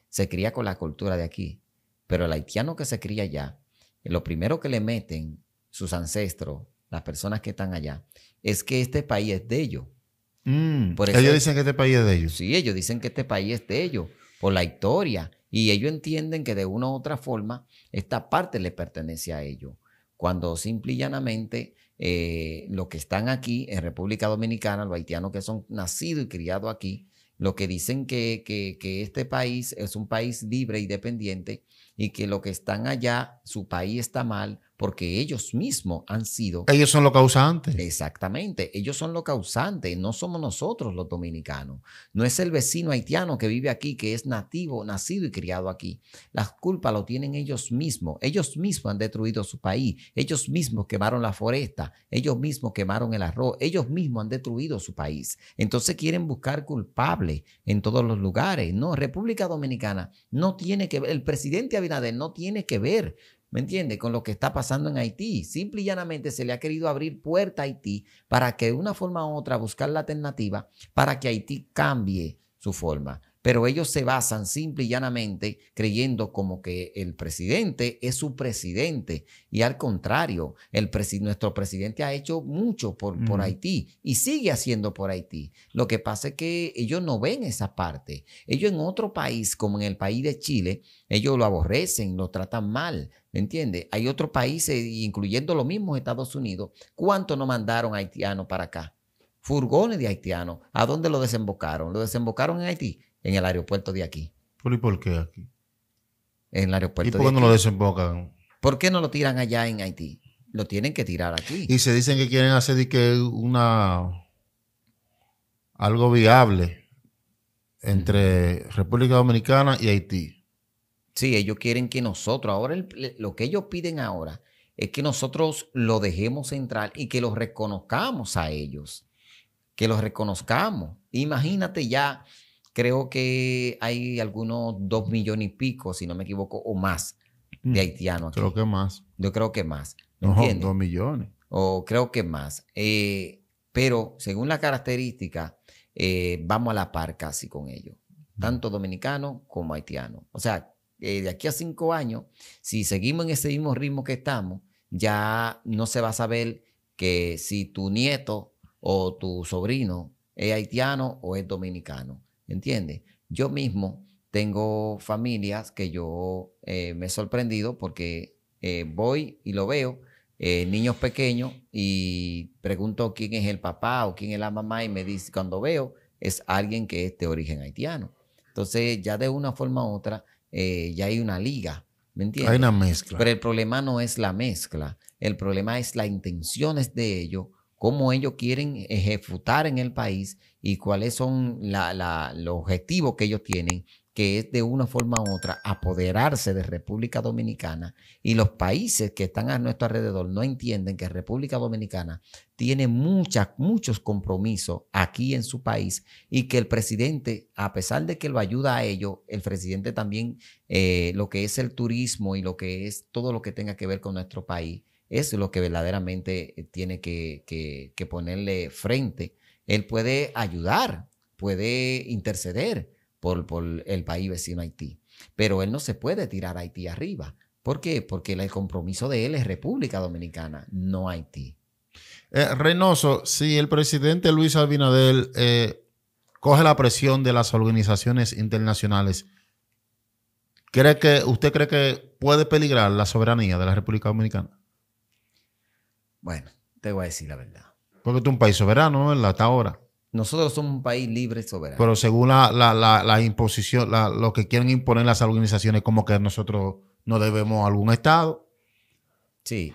se cría con la cultura de aquí. Pero el haitiano que se cría allá, lo primero que le meten sus ancestros, las personas que están allá, es que este país es de ellos. mm. Por eso ellos dicen que este país es de ellos. Sí, ellos dicen que este país es de ellos, por la historia. Y ellos entienden que de una u otra forma esta parte le pertenece a ellos. Cuando simple y llanamente eh, los que están aquí en República Dominicana, los haitianos que son nacidos y criados aquí, lo que dicen que, que, que este país es un país libre y dependiente y que lo que están allá, su país está mal porque ellos mismos han sido Ellos son los causantes. Exactamente, ellos son los causantes, no somos nosotros los dominicanos. No es el vecino haitiano que vive aquí, que es nativo, nacido y criado aquí. La culpa lo tienen ellos mismos. Ellos mismos han destruido su país. Ellos mismos quemaron la foresta. Ellos mismos quemaron el arroz. Ellos mismos han destruido su país. Entonces quieren buscar culpables en todos los lugares. No, República Dominicana no tiene que ver, el presidente Abinader no tiene que ver ¿Me entiende? Con lo que está pasando en Haití. Simple y llanamente se le ha querido abrir puerta a Haití para que de una forma u otra buscar la alternativa para que Haití cambie su forma. Pero ellos se basan simple y llanamente creyendo como que el presidente es su presidente. Y al contrario, el presi- nuestro presidente ha hecho mucho por, por. Haití y sigue haciendo por Haití. Lo que pasa es que ellos no ven esa parte. Ellos en otro país, como en el país de Chile, ellos lo aborrecen, lo tratan mal. ¿Me entiendes? Hay otros países, incluyendo los mismos Estados Unidos, ¿cuánto no mandaron haitianos para acá? Furgones de haitianos. ¿A dónde lo desembocaron? Lo desembocaron en Haití, en el aeropuerto de aquí. ¿Pero ¿Y por qué aquí? En el ¿Y aeropuerto por de qué no aquí. lo desembocan? ¿Por qué no lo tiran allá en Haití? Lo tienen que tirar aquí. Y se dicen que quieren hacer de que una algo viable entre República Dominicana y Haití. Sí, ellos quieren que nosotros, ahora el- lo que ellos piden ahora es que nosotros lo dejemos entrar y que los reconozcamos a ellos, que los reconozcamos. Imagínate ya, creo que hay algunos dos millones y pico, si no me equivoco, o más de haitianos aquí. Creo que más. Yo creo que más. ¿me No, entiendes? dos millones. o creo que más. Eh, pero según la característica, eh, vamos a la par casi con ellos, tanto dominicanos como haitianos. O sea, de aquí a cinco años, si seguimos en ese mismo ritmo que estamos, ya no se va a saber que si tu nieto o tu sobrino es haitiano o es dominicano. ¿Entiendes? Yo mismo tengo familias que yo eh, me he sorprendido porque eh, voy y lo veo, eh, niños pequeños, y pregunto quién es el papá o quién es la mamá y me dice, cuando veo, es alguien que es de origen haitiano. Entonces, ya de una forma u otra, ya hay una liga. ¿Me entiendes? Hay una mezcla. Pero el problema no es la mezcla. El problema es las intenciones de ellos, cómo ellos quieren ejecutar en el país y cuáles son los objetivos que ellos tienen, que es de una forma u otra apoderarse de República Dominicana. Y los países que están a nuestro alrededor no entienden que República Dominicana tiene muchas, muchos compromisos aquí en su país y que el presidente, a pesar de que lo ayuda a ello, el presidente también eh, lo que es el turismo y lo que es todo lo que tenga que ver con nuestro país, es lo que verdaderamente eh, tiene que, ponerle frente. Él puede ayudar, puede interceder por, por, el país vecino Haití, pero él no se puede tirar Haití arriba. ¿Por qué? Porque el compromiso de él es República Dominicana, no Haití. Eh, Reynoso, si el presidente Luis Abinadel eh, coge la presión de las organizaciones internacionales, ¿cree que, ¿usted cree que puede peligrar la soberanía de la República Dominicana? Bueno, te voy a decir la verdad. Porque tú es un país soberano, ¿no? Hasta ahora. Nosotros somos un país libre y soberano. Pero según la, imposición, lo que quieren imponer las organizaciones, como que nosotros no debemos a algún Estado. Sí.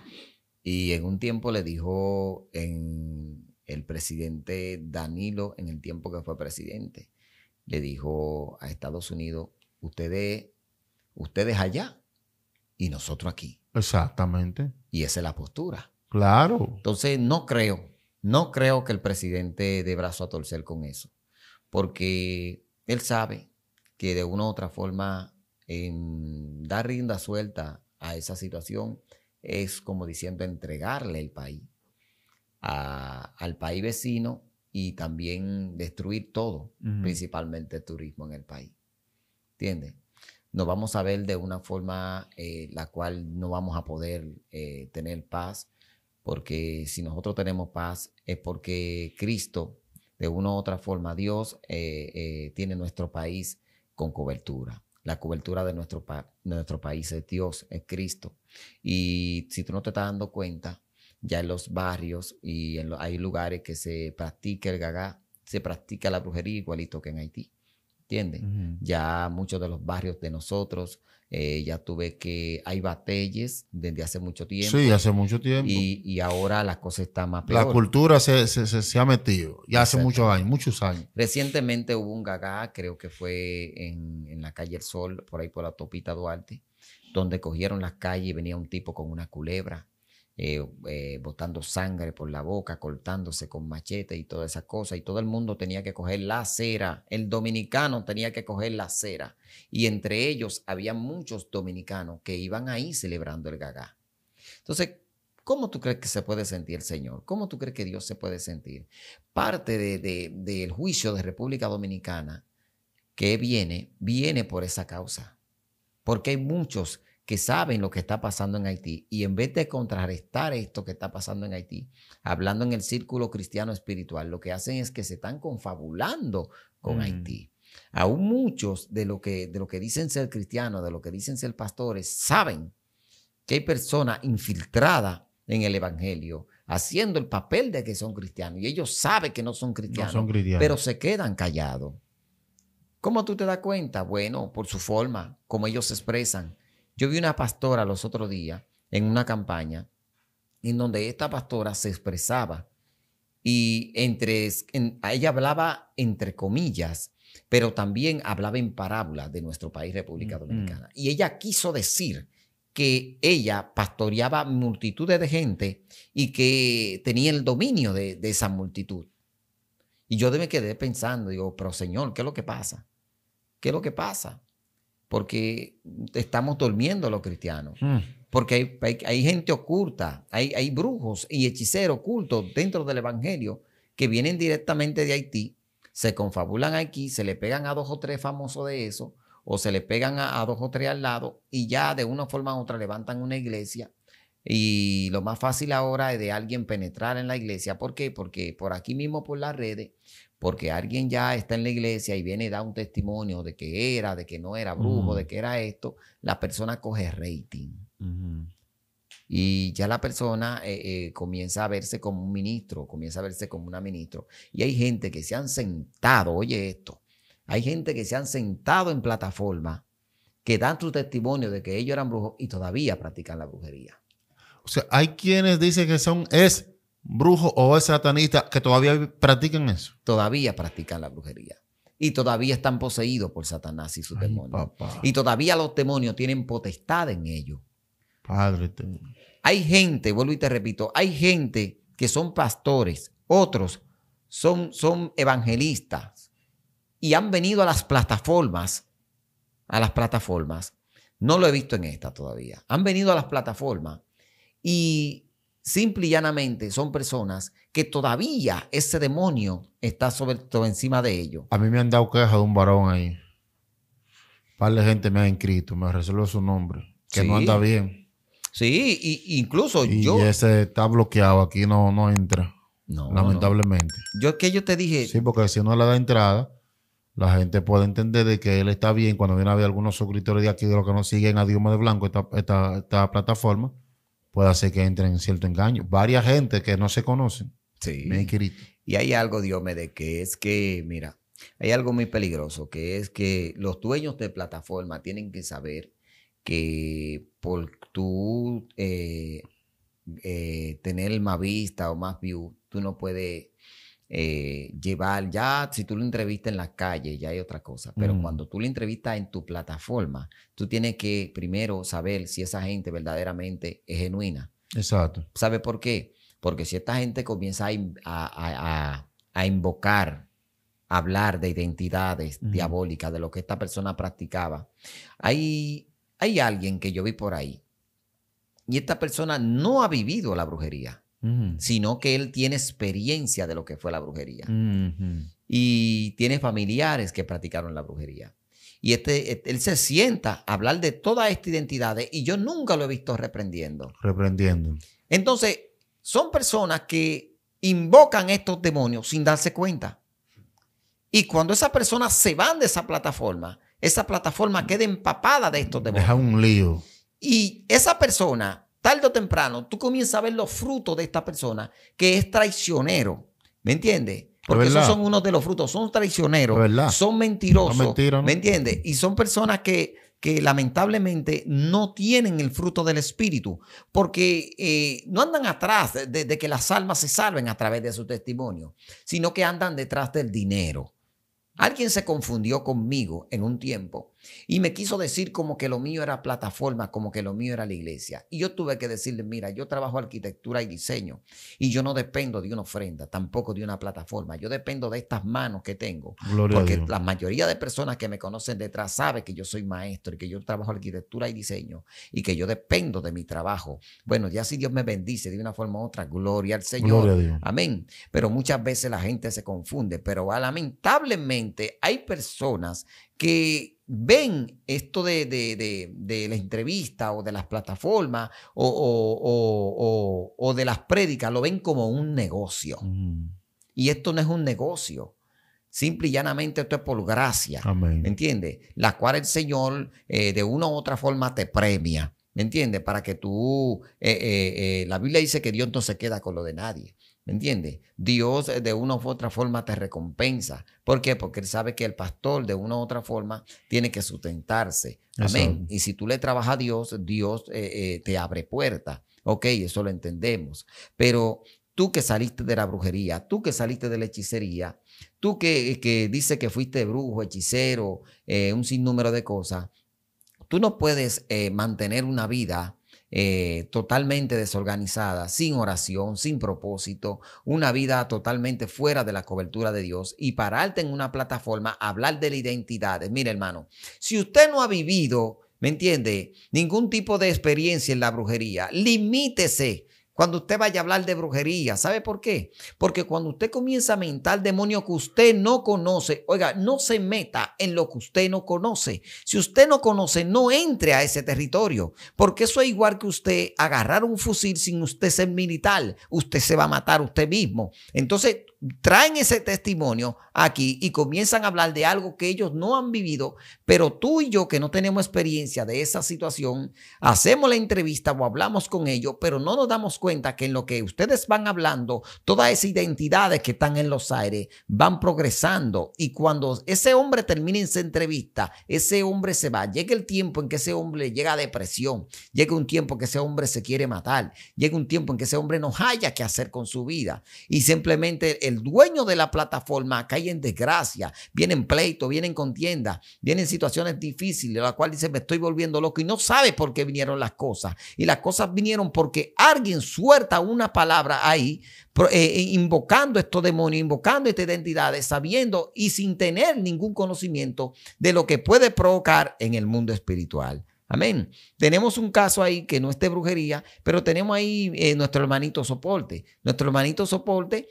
Y en un tiempo le dijo en el presidente Danilo, en el tiempo que fue presidente, le dijo a Estados Unidos, ustedes, ustedes allá y nosotros aquí. Exactamente. Y esa es la postura. Claro. Entonces, no creo, no creo que el presidente dé brazo a torcer con eso, porque él sabe que de una u otra forma en dar rienda suelta a esa situación es como diciendo entregarle el país al país vecino y también destruir todo, principalmente el turismo en el país. ¿Entiendes? Nos vamos a ver de una forma eh, la cual no vamos a poder eh, tener paz porque si nosotros tenemos paz es porque Cristo, de una u otra forma, Dios eh, eh, tiene nuestro país con cobertura. La cobertura de nuestro, nuestro país es Dios, es Cristo. Y si tú no te estás dando cuenta, ya en los barrios y en hay lugares que se practica el gagá, se practica la brujería igualito que en Haití. ¿Entiendes? Ya muchos de los barrios de nosotros, eh, ya tuve que, hay batalles desde hace mucho tiempo. Sí, hace mucho tiempo. Y, ahora las cosas están más peor. La cultura se, se, ha metido, ya hace muchos años, muchos años. Recientemente hubo un gagá, creo que fue en, en la calle El Sol, por ahí por la Topita Duarte, donde cogieron las calles y venía un tipo con una culebra eh, eh, botando sangre por la boca, cortándose con machete y todas esas cosas. Y todo el mundo tenía que coger la cera. El dominicano tenía que coger la cera. Y entre ellos había muchos dominicanos que iban ahí celebrando el gagá. Entonces, ¿cómo tú crees que se puede sentir el Señor? ¿Cómo tú crees que Dios se puede sentir? Parte del juicio de República Dominicana que viene, viene por esa causa. Porque hay muchos que saben lo que está pasando en Haití y en vez de contrarrestar esto que está pasando en Haití, hablando en el círculo cristiano espiritual, lo que hacen es que se están confabulando con mm. Haití. Aún muchos de lo, que, de lo que dicen ser cristianos, de lo que dicen ser pastores, saben que hay personas infiltradas en el Evangelio, haciendo el papel de que son cristianos. Y ellos saben que no son cristianos, no son cristianos. pero se quedan callados. ¿Cómo tú te das cuenta? Bueno, por su forma, como ellos se expresan yo vi una pastora los otros días en una campaña en donde esta pastora se expresaba y entre, ella hablaba entre comillas, pero también hablaba en parábola de nuestro país, República Dominicana. Y ella quiso decir que ella pastoreaba multitudes de gente y que tenía el dominio de, de esa multitud. Y yo me quedé pensando, digo, pero Señor, ¿qué es lo que pasa? ¿Qué es lo que pasa? Porque estamos durmiendo los cristianos. Hmm. Porque hay, gente oculta, hay, hay brujos y hechiceros ocultos dentro del Evangelio que vienen directamente de Haití, se confabulan aquí, se le pegan a dos o tres famosos de eso, o se le pegan a, a dos o tres al lado y ya de una forma u otra levantan una iglesia. Y lo más fácil ahora es de alguien penetrar en la iglesia. ¿Por qué? Porque por aquí mismo, por las redes, porque alguien ya está en la iglesia y viene y da un testimonio de que era, de que no era brujo, de Mm. que era esto, la persona coge rating. Y ya la persona eh, eh, comienza a verse como un ministro, comienza a verse como una ministro. Y hay gente que se han sentado, oye esto, hay gente que se han sentado en plataforma que dan su testimonio de que ellos eran brujos y todavía practican la brujería. O sea, hay quienes dicen que son, es brujo o es satanista que todavía practican eso. Todavía practican la brujería. Y todavía están poseídos por Satanás y sus Ay, demonios. papá. Y todavía los demonios tienen potestad en ellos. Padre, te- Hay gente, vuelvo y te repito, hay gente que son pastores, otros son, son evangelistas y han venido a las plataformas, a las plataformas. No lo he visto en esta todavía. Han venido a las plataformas y simple y llanamente son personas que todavía ese demonio está sobre, sobre encima de ellos. a mí me han dado queja de un varón ahí. Un par de gente me ha inscrito, me resuelve su nombre, que Sí. no anda bien. Sí, y, incluso Y yo. ese está bloqueado, aquí no, no entra, No, no. lamentablemente. Yo que yo te dije, Sí, porque si no le da entrada, la gente puede entender de que él está bien cuando viene a ver algunos suscriptores de aquí de los que no siguen a Dios de Blanco, esta, esta, esta plataforma, puede hacer que entren en cierto engaño. Varias gente que no se conocen sí. Y hay algo, Diomedes, que es que, mira, hay algo muy peligroso, que es que los dueños de plataforma tienen que saber que por tú eh, eh, tener más vista o más view, tú no puedes eh, llevar, ya si tú lo entrevistas en la calle, ya hay otra cosa, pero Mm. cuando tú lo entrevistas en tu plataforma, tú tienes que primero saber si esa gente verdaderamente es genuina. Exacto. ¿Sabe por qué? Porque si esta gente comienza a, a- a- invocar, a hablar de identidades diabólicas, de lo que esta persona practicaba, hay, hay alguien que yo vi por ahí y esta persona no ha vivido la brujería, Sino que él tiene experiencia de lo que fue la brujería y tiene familiares que practicaron la brujería. Y este, este- él se sienta a hablar de todas estas identidades y yo nunca lo he visto reprendiendo. Reprendiendo. Entonces, son personas que invocan estos demonios sin darse cuenta. Y cuando esas personas se van de esa plataforma, esa plataforma queda empapada de estos demonios. Deja un lío. Y esa persona, tarde o temprano, tú comienzas a ver los frutos de esta persona que es traicionero. ¿Me entiendes? Porque esos son unos de los frutos. Son traicioneros, son mentirosos. No mentira, ¿no? ¿Me entiendes? Y son personas que, que lamentablemente no tienen el fruto del espíritu, porque eh, no andan atrás de, de que las almas se salven a través de su testimonio, sino que andan detrás del dinero. Alguien se confundió conmigo en un tiempo y me quiso decir como que lo mío era plataforma, como que lo mío era la iglesia. Y yo tuve que decirle, mira, yo trabajo arquitectura y diseño y yo no dependo de una ofrenda, tampoco de una plataforma. Yo dependo de estas manos que tengo. Gloria a Porque la mayoría de personas que me conocen detrás sabe que yo soy maestro y que yo trabajo arquitectura y diseño y que yo dependo de mi trabajo. Bueno, ya si Dios me bendice de una forma u otra, gloria al Señor. Gloria a Dios. Amén. Pero muchas veces la gente se confunde. Pero lamentablemente hay personas que ven esto de, de- de- de la entrevista o de las plataformas o, o- o- o- de las prédicas, lo ven como un negocio. Y esto no es un negocio. Simple y llanamente esto es por gracia. Amén. ¿Me entiendes? La cual el Señor eh, de una u otra forma te premia. ¿Me entiendes? Para que tú, eh, eh, eh, la Biblia dice que Dios no se queda con lo de nadie. ¿Me entiendes? Dios eh, de una u otra forma te recompensa. ¿Por qué? Porque Él sabe que el pastor de una u otra forma tiene que sustentarse. Amén. Exacto. Y si tú le trabajas a Dios, Dios eh, eh, te abre puertas. Ok, eso lo entendemos. Pero tú que saliste de la brujería, tú que saliste de la hechicería, tú que, que dices que fuiste brujo, hechicero, eh, un sinnúmero de cosas, tú no puedes mantener una vida eh, totalmente desorganizada, sin oración, sin propósito, una vida totalmente fuera de la cobertura de Dios y pararte en una plataforma a hablar de la identidad. Mire, hermano, si usted no ha vivido, ¿me entiende? Ningún tipo de experiencia en la brujería, limítese. Cuando usted vaya a hablar de brujería. ¿Sabe por qué? Porque cuando usted comienza a mentar demonio que usted no conoce, oiga, no se meta en lo que usted no conoce. Si usted no conoce, no entre a ese territorio, porque eso es igual que usted agarrar un fusil sin usted ser militar. Usted se va a matar usted mismo. Entonces, traen ese testimonio aquí y comienzan a hablar de algo que ellos no han vivido, pero tú y yo que no tenemos experiencia de esa situación, hacemos la entrevista o hablamos con ellos, pero no nos damos cuenta que en lo que ustedes van hablando, todas esas identidades que están en los aires van progresando. Y cuando ese hombre termine esa entrevista, ese hombre se va, llega el tiempo en que ese hombre llega a depresión, llega un tiempo en que ese hombre se quiere matar, llega un tiempo en que ese hombre no haya que hacer con su vida. Y simplemente el dueño de la plataforma cae en desgracia, vienen pleitos, vienen contiendas, vienen situaciones difíciles, la cual dice, me estoy volviendo loco y no sabe por qué vinieron las cosas. Y las cosas vinieron porque alguien suelta una palabra ahí, eh, eh, invocando estos demonios, invocando estas identidades, sabiendo y sin tener ningún conocimiento de lo que puede provocar en el mundo espiritual. Amén. Tenemos un caso ahí que no es de brujería, pero tenemos ahí eh, nuestro hermanito soporte. Nuestro hermanito soporte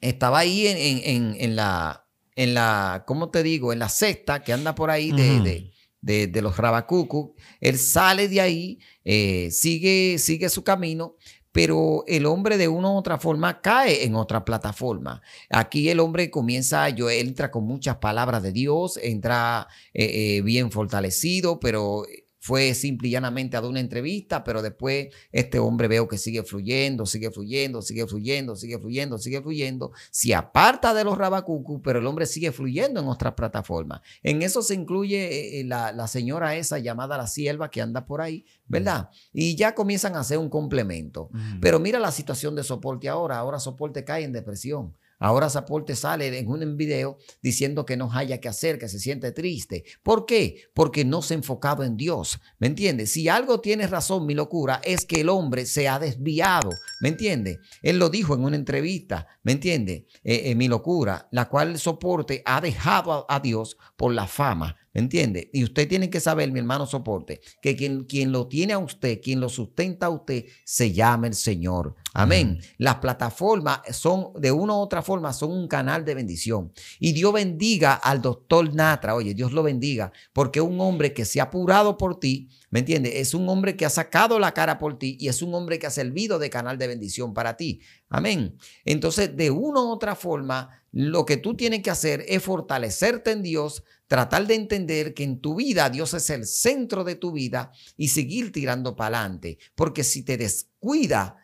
estaba ahí en, la, en la, ¿cómo te digo? En la secta que anda por ahí de, los rabacucu. Él sale de ahí, eh, sigue, sigue su camino, pero el hombre de una u otra forma cae en otra plataforma. Aquí el hombre comienza, yo entra con muchas palabras de Dios, entra eh, eh, bien fortalecido, pero fue simple y llanamente a dar una entrevista, pero después este hombre veo que sigue fluyendo, sigue fluyendo, sigue fluyendo, sigue fluyendo, sigue fluyendo. Se aparta de los rabacucu, pero el hombre sigue fluyendo en otras plataformas. En eso se incluye eh, eh, la, señora esa llamada la sierva que anda por ahí, ¿verdad? Y ya comienzan a hacer un complemento. Pero mira la situación de soporte ahora. Ahora soporte cae en depresión. Ahora Zaporte sale en un video diciendo que no haya que hacer, que se siente triste. ¿Por qué? Porque no se ha enfocado en Dios. ¿Me entiendes? Si algo tiene razón mi locura es que el hombre se ha desviado. ¿Me entiendes? Él lo dijo en una entrevista. ¿Me entiende? Eh, eh, mi locura, la cual el soporte ha dejado a Dios por la fama. ¿Entiende? Y usted tiene que saber, mi hermano soporte, que quien, quien, lo tiene a usted, quien lo sustenta a usted, se llama el Señor. Amén. Las plataformas son, de una u otra forma, son un canal de bendición. Y Dios bendiga al doctor Natra. Oye, Dios lo bendiga, porque un hombre que se ha apurado por ti, ¿me entiende? Es un hombre que ha sacado la cara por ti y es un hombre que ha servido de canal de bendición para ti. Amén. Entonces, de una u otra forma, lo que tú tienes que hacer es fortalecerte en Dios, tratar de entender que en tu vida Dios es el centro de tu vida y seguir tirando para adelante. Porque si te descuida,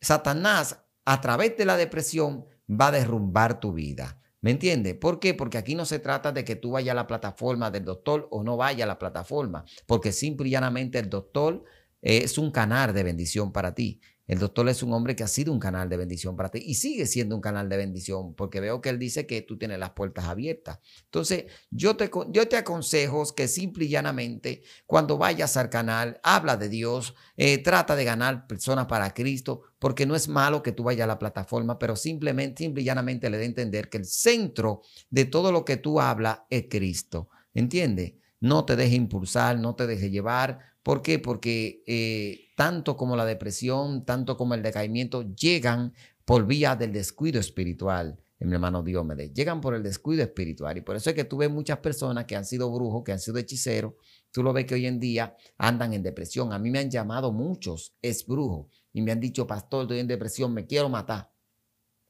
Satanás a través de la depresión va a derrumbar tu vida. ¿Me entiendes? ¿Por qué? Porque aquí no se trata de que tú vayas a la plataforma del doctor o no vayas a la plataforma, porque simple y llanamente el doctor es un canal de bendición para ti. El doctor es un hombre que ha sido un canal de bendición para ti y sigue siendo un canal de bendición porque veo que él dice que tú tienes las puertas abiertas. Entonces, yo te, yo te aconsejo que simple y llanamente, cuando vayas al canal, habla de Dios, eh, trata de ganar personas para Cristo, porque no es malo que tú vayas a la plataforma, pero simplemente, simple y llanamente le dé entender que el centro de todo lo que tú hablas es Cristo. ¿Entiendes? No te deje impulsar, no te deje llevar. ¿Por qué? Porque eh, tanto como la depresión, tanto como el decaimiento, llegan por vía del descuido espiritual, mi hermano Diómedes. Llegan por el descuido espiritual. Y por eso es que tú ves muchas personas que han sido brujos, que han sido hechiceros. Tú lo ves que hoy en día andan en depresión. A mí me han llamado muchos es brujo y me han dicho, pastor, estoy en depresión, me quiero matar.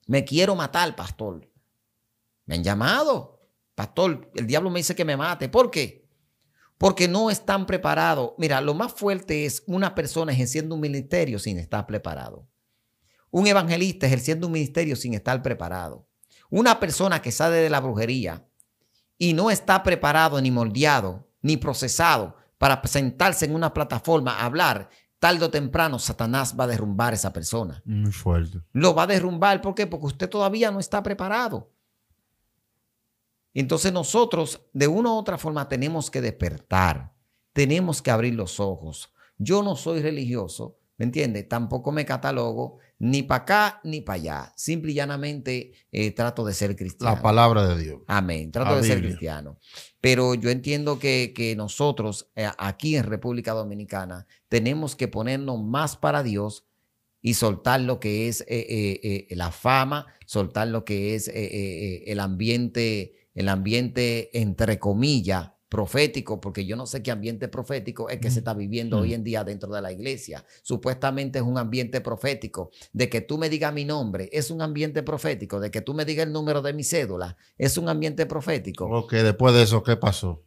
Me quiero matar, pastor. Me han llamado, pastor, el diablo me dice que me mate. ¿Por qué? Porque no están preparados. Mira, lo más fuerte es una persona ejerciendo un ministerio sin estar preparado. Un evangelista ejerciendo un ministerio sin estar preparado. Una persona que sale de la brujería y no está preparado ni moldeado ni procesado para sentarse en una plataforma a hablar, tarde o temprano Satanás va a derrumbar a esa persona. Muy fuerte. Lo va a derrumbar, ¿por qué? Porque usted todavía no está preparado. Entonces nosotros de una u otra forma tenemos que despertar, tenemos que abrir los ojos. Yo no soy religioso, ¿me entiendes? Tampoco me catalogo ni para acá ni para allá. Simple y llanamente eh, trato de ser cristiano. La palabra de Dios. Amén. Trato de ser cristiano. Pero yo entiendo que, que nosotros eh, aquí en República Dominicana tenemos que ponernos más para Dios y soltar lo que es eh, la fama, soltar lo que es el ambiente, el ambiente entre comillas profético, porque yo no sé qué ambiente profético es que se está viviendo hoy en día dentro de la iglesia. Supuestamente es un ambiente profético. De que tú me digas mi nombre, es un ambiente profético. De que tú me digas el número de mi cédula, es un ambiente profético. Ok, después de eso, ¿qué pasó?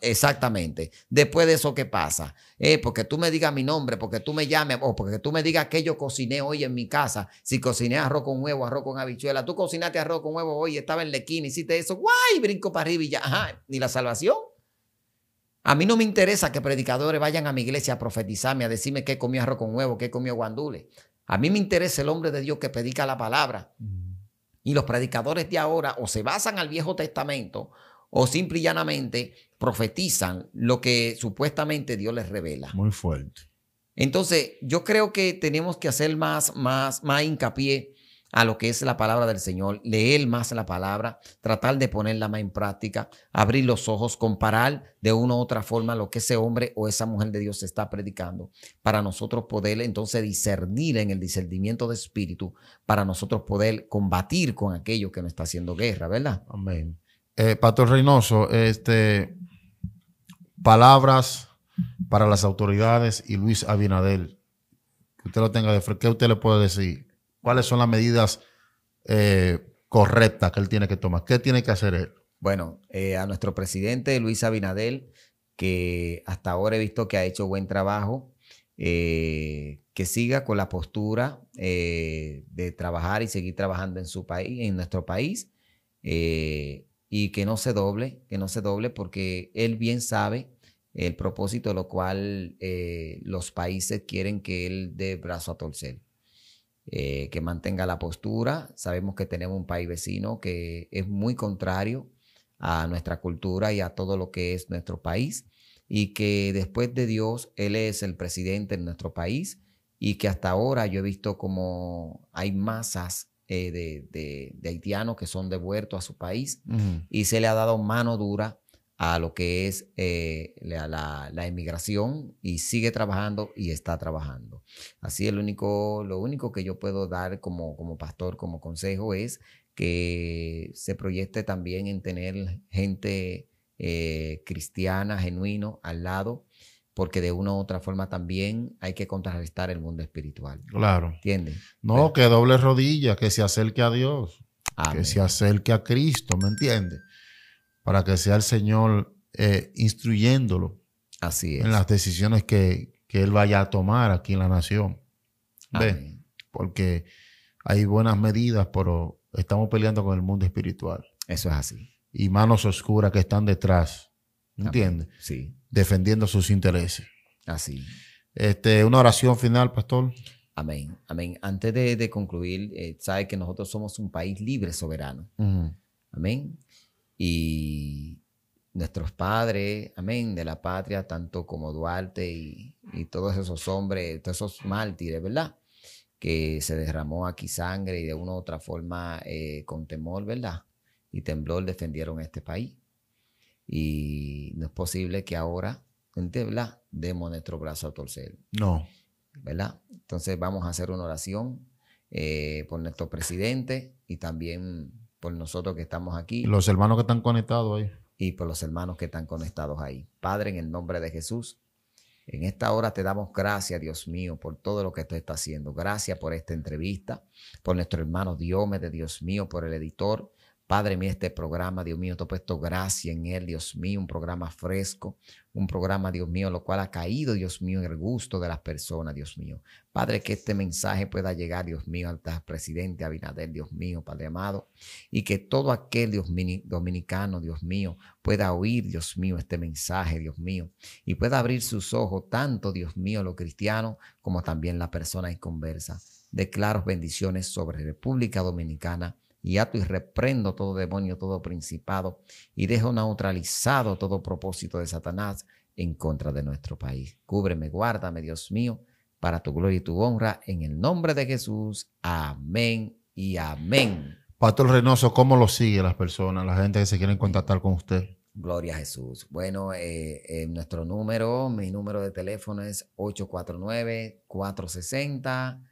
Exactamente. Después de eso, ¿qué pasa? Eh, porque tú me digas mi nombre, porque tú me llames, o porque tú me digas que yo cociné hoy en mi casa. Si cociné arroz con huevo, arroz con habichuela, tú cocinaste arroz con huevo hoy, estaba en la esquina, hiciste eso, guay, brinco para arriba y ya. Ajá, ni la salvación. A mí no me interesa que predicadores vayan a mi iglesia a profetizarme, a decirme que comió arroz con huevo, que comió guandule. A mí me interesa el hombre de Dios que predica la palabra. Y los predicadores de ahora o se basan al Viejo Testamento o simple y llanamente profetizan lo que supuestamente Dios les revela. Muy fuerte. Entonces, yo creo que tenemos que hacer más, más, más hincapié a lo que es la palabra del Señor, leer más la palabra, tratar de ponerla más en práctica, abrir los ojos, comparar de una u otra forma lo que ese hombre o esa mujer de Dios está predicando, para nosotros poder entonces discernir en el discernimiento de espíritu, para nosotros poder combatir con aquello que nos está haciendo guerra, ¿verdad? Amén. Eh, Pastor Reynoso, este, palabras para las autoridades y Luis Abinadel. Que usted lo tenga de frente. ¿Qué usted le puede decir? ¿Cuáles son las medidas eh, correctas que él tiene que tomar? ¿Qué tiene que hacer él? Bueno, eh, a nuestro presidente Luis Abinadel, que hasta ahora he visto que ha hecho buen trabajo, que siga con la postura de trabajar y seguir trabajando en su país, en nuestro país y que no se doble, que no se doble porque él bien sabe el propósito lo cual eh, los países quieren que él dé brazo a torcer. Eh, que mantenga la postura. Sabemos que tenemos un país vecino que es muy contrario a nuestra cultura y a todo lo que es nuestro país y que después de Dios, Él es el presidente de nuestro país y que hasta ahora yo he visto como hay masas eh, de, haitianos que son devueltos a su país y se le ha dado mano dura a lo que es eh, la, la, inmigración y sigue trabajando y está trabajando. Así el único, lo único que yo puedo dar como, como pastor, como consejo es que se proyecte también en tener gente eh, cristiana, genuino, al lado, porque de una u otra forma también hay que contrarrestar el mundo espiritual. Claro. ¿Entiendes? No, que doble rodilla, que se acerque a Dios, que se acerque a Cristo, ¿me entiendes? Para que sea el Señor eh, instruyéndolo Así es. en las decisiones que, Él vaya a tomar aquí en la nación. ¿Ve? Porque hay buenas medidas, pero estamos peleando con el mundo espiritual. Eso es así. Y manos oscuras que están detrás. ¿Entiendes? Sí defendiendo sus intereses. Así. Este, una oración final, pastor. Amén, amén. Antes de, concluir, eh, sabe que nosotros somos un país libre, soberano. Amén. Y nuestros padres, amén, de la patria, tanto como Duarte y, todos esos hombres, todos esos mártires, ¿verdad? Que se derramó aquí sangre y de una u otra forma, eh, con temor, ¿verdad? Y temblor defendieron este país. Y no es posible que ahora, ¿verdad? Demos nuestro brazo a torcer. No. ¿Verdad? Entonces vamos a hacer una oración eh, por nuestro presidente y también por nosotros que estamos aquí. Los hermanos que están conectados ahí. Y por los hermanos que están conectados ahí. Padre, en el nombre de Jesús, en esta hora te damos gracias, Dios mío, por todo lo que tú estás haciendo. Gracias por esta entrevista, por nuestro hermano de Dios mío, por el editor, Padre mío, este programa, Dios mío, te he puesto gracia en él, Dios mío, un programa fresco, un programa, Dios mío, lo cual ha caído, Dios mío, en el gusto de las personas, Dios mío. Padre, que este mensaje pueda llegar, Dios mío, al presidente Abinader, Dios mío, Padre amado, y que todo aquel Dios dominicano, Dios mío, pueda oír, Dios mío, este mensaje, Dios mío, y pueda abrir sus ojos, tanto, Dios mío, los cristianos, como también la persona inconversa. Declaro bendiciones sobre República Dominicana y ato y reprendo todo demonio, todo principado y dejo neutralizado todo propósito de Satanás en contra de nuestro país. Cúbreme, guárdame, Dios mío, para tu gloria y tu honra, en el nombre de Jesús. Amén y amén. Pastor Reynoso, ¿cómo lo sigue las personas, la gente que se quieren contactar con usted? Gloria a Jesús. Bueno, eh, nuestro número, mi número de teléfono es 849 460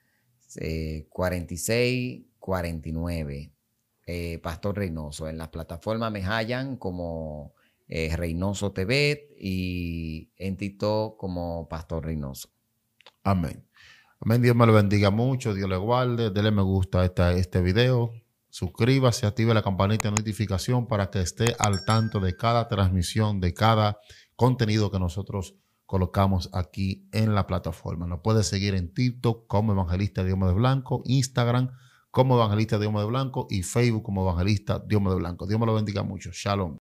eh, 4649. Pastor Reynoso. En las plataformas me hallan como eh, Reynoso TV y en TikTok como Pastor Reynoso. Amén. Amén. Dios me lo bendiga mucho. Dios le guarde. Dele me gusta a esta, este video. Suscríbase, active la campanita de notificación para que esté al tanto de cada transmisión, de cada contenido que nosotros colocamos aquí en la plataforma. Nos puede seguir en TikTok como Evangelista Dios de Blanco, Instagram como Evangelista Dios de Blanco y Facebook como Evangelista Dios de Blanco. Dios me lo bendiga mucho. Shalom.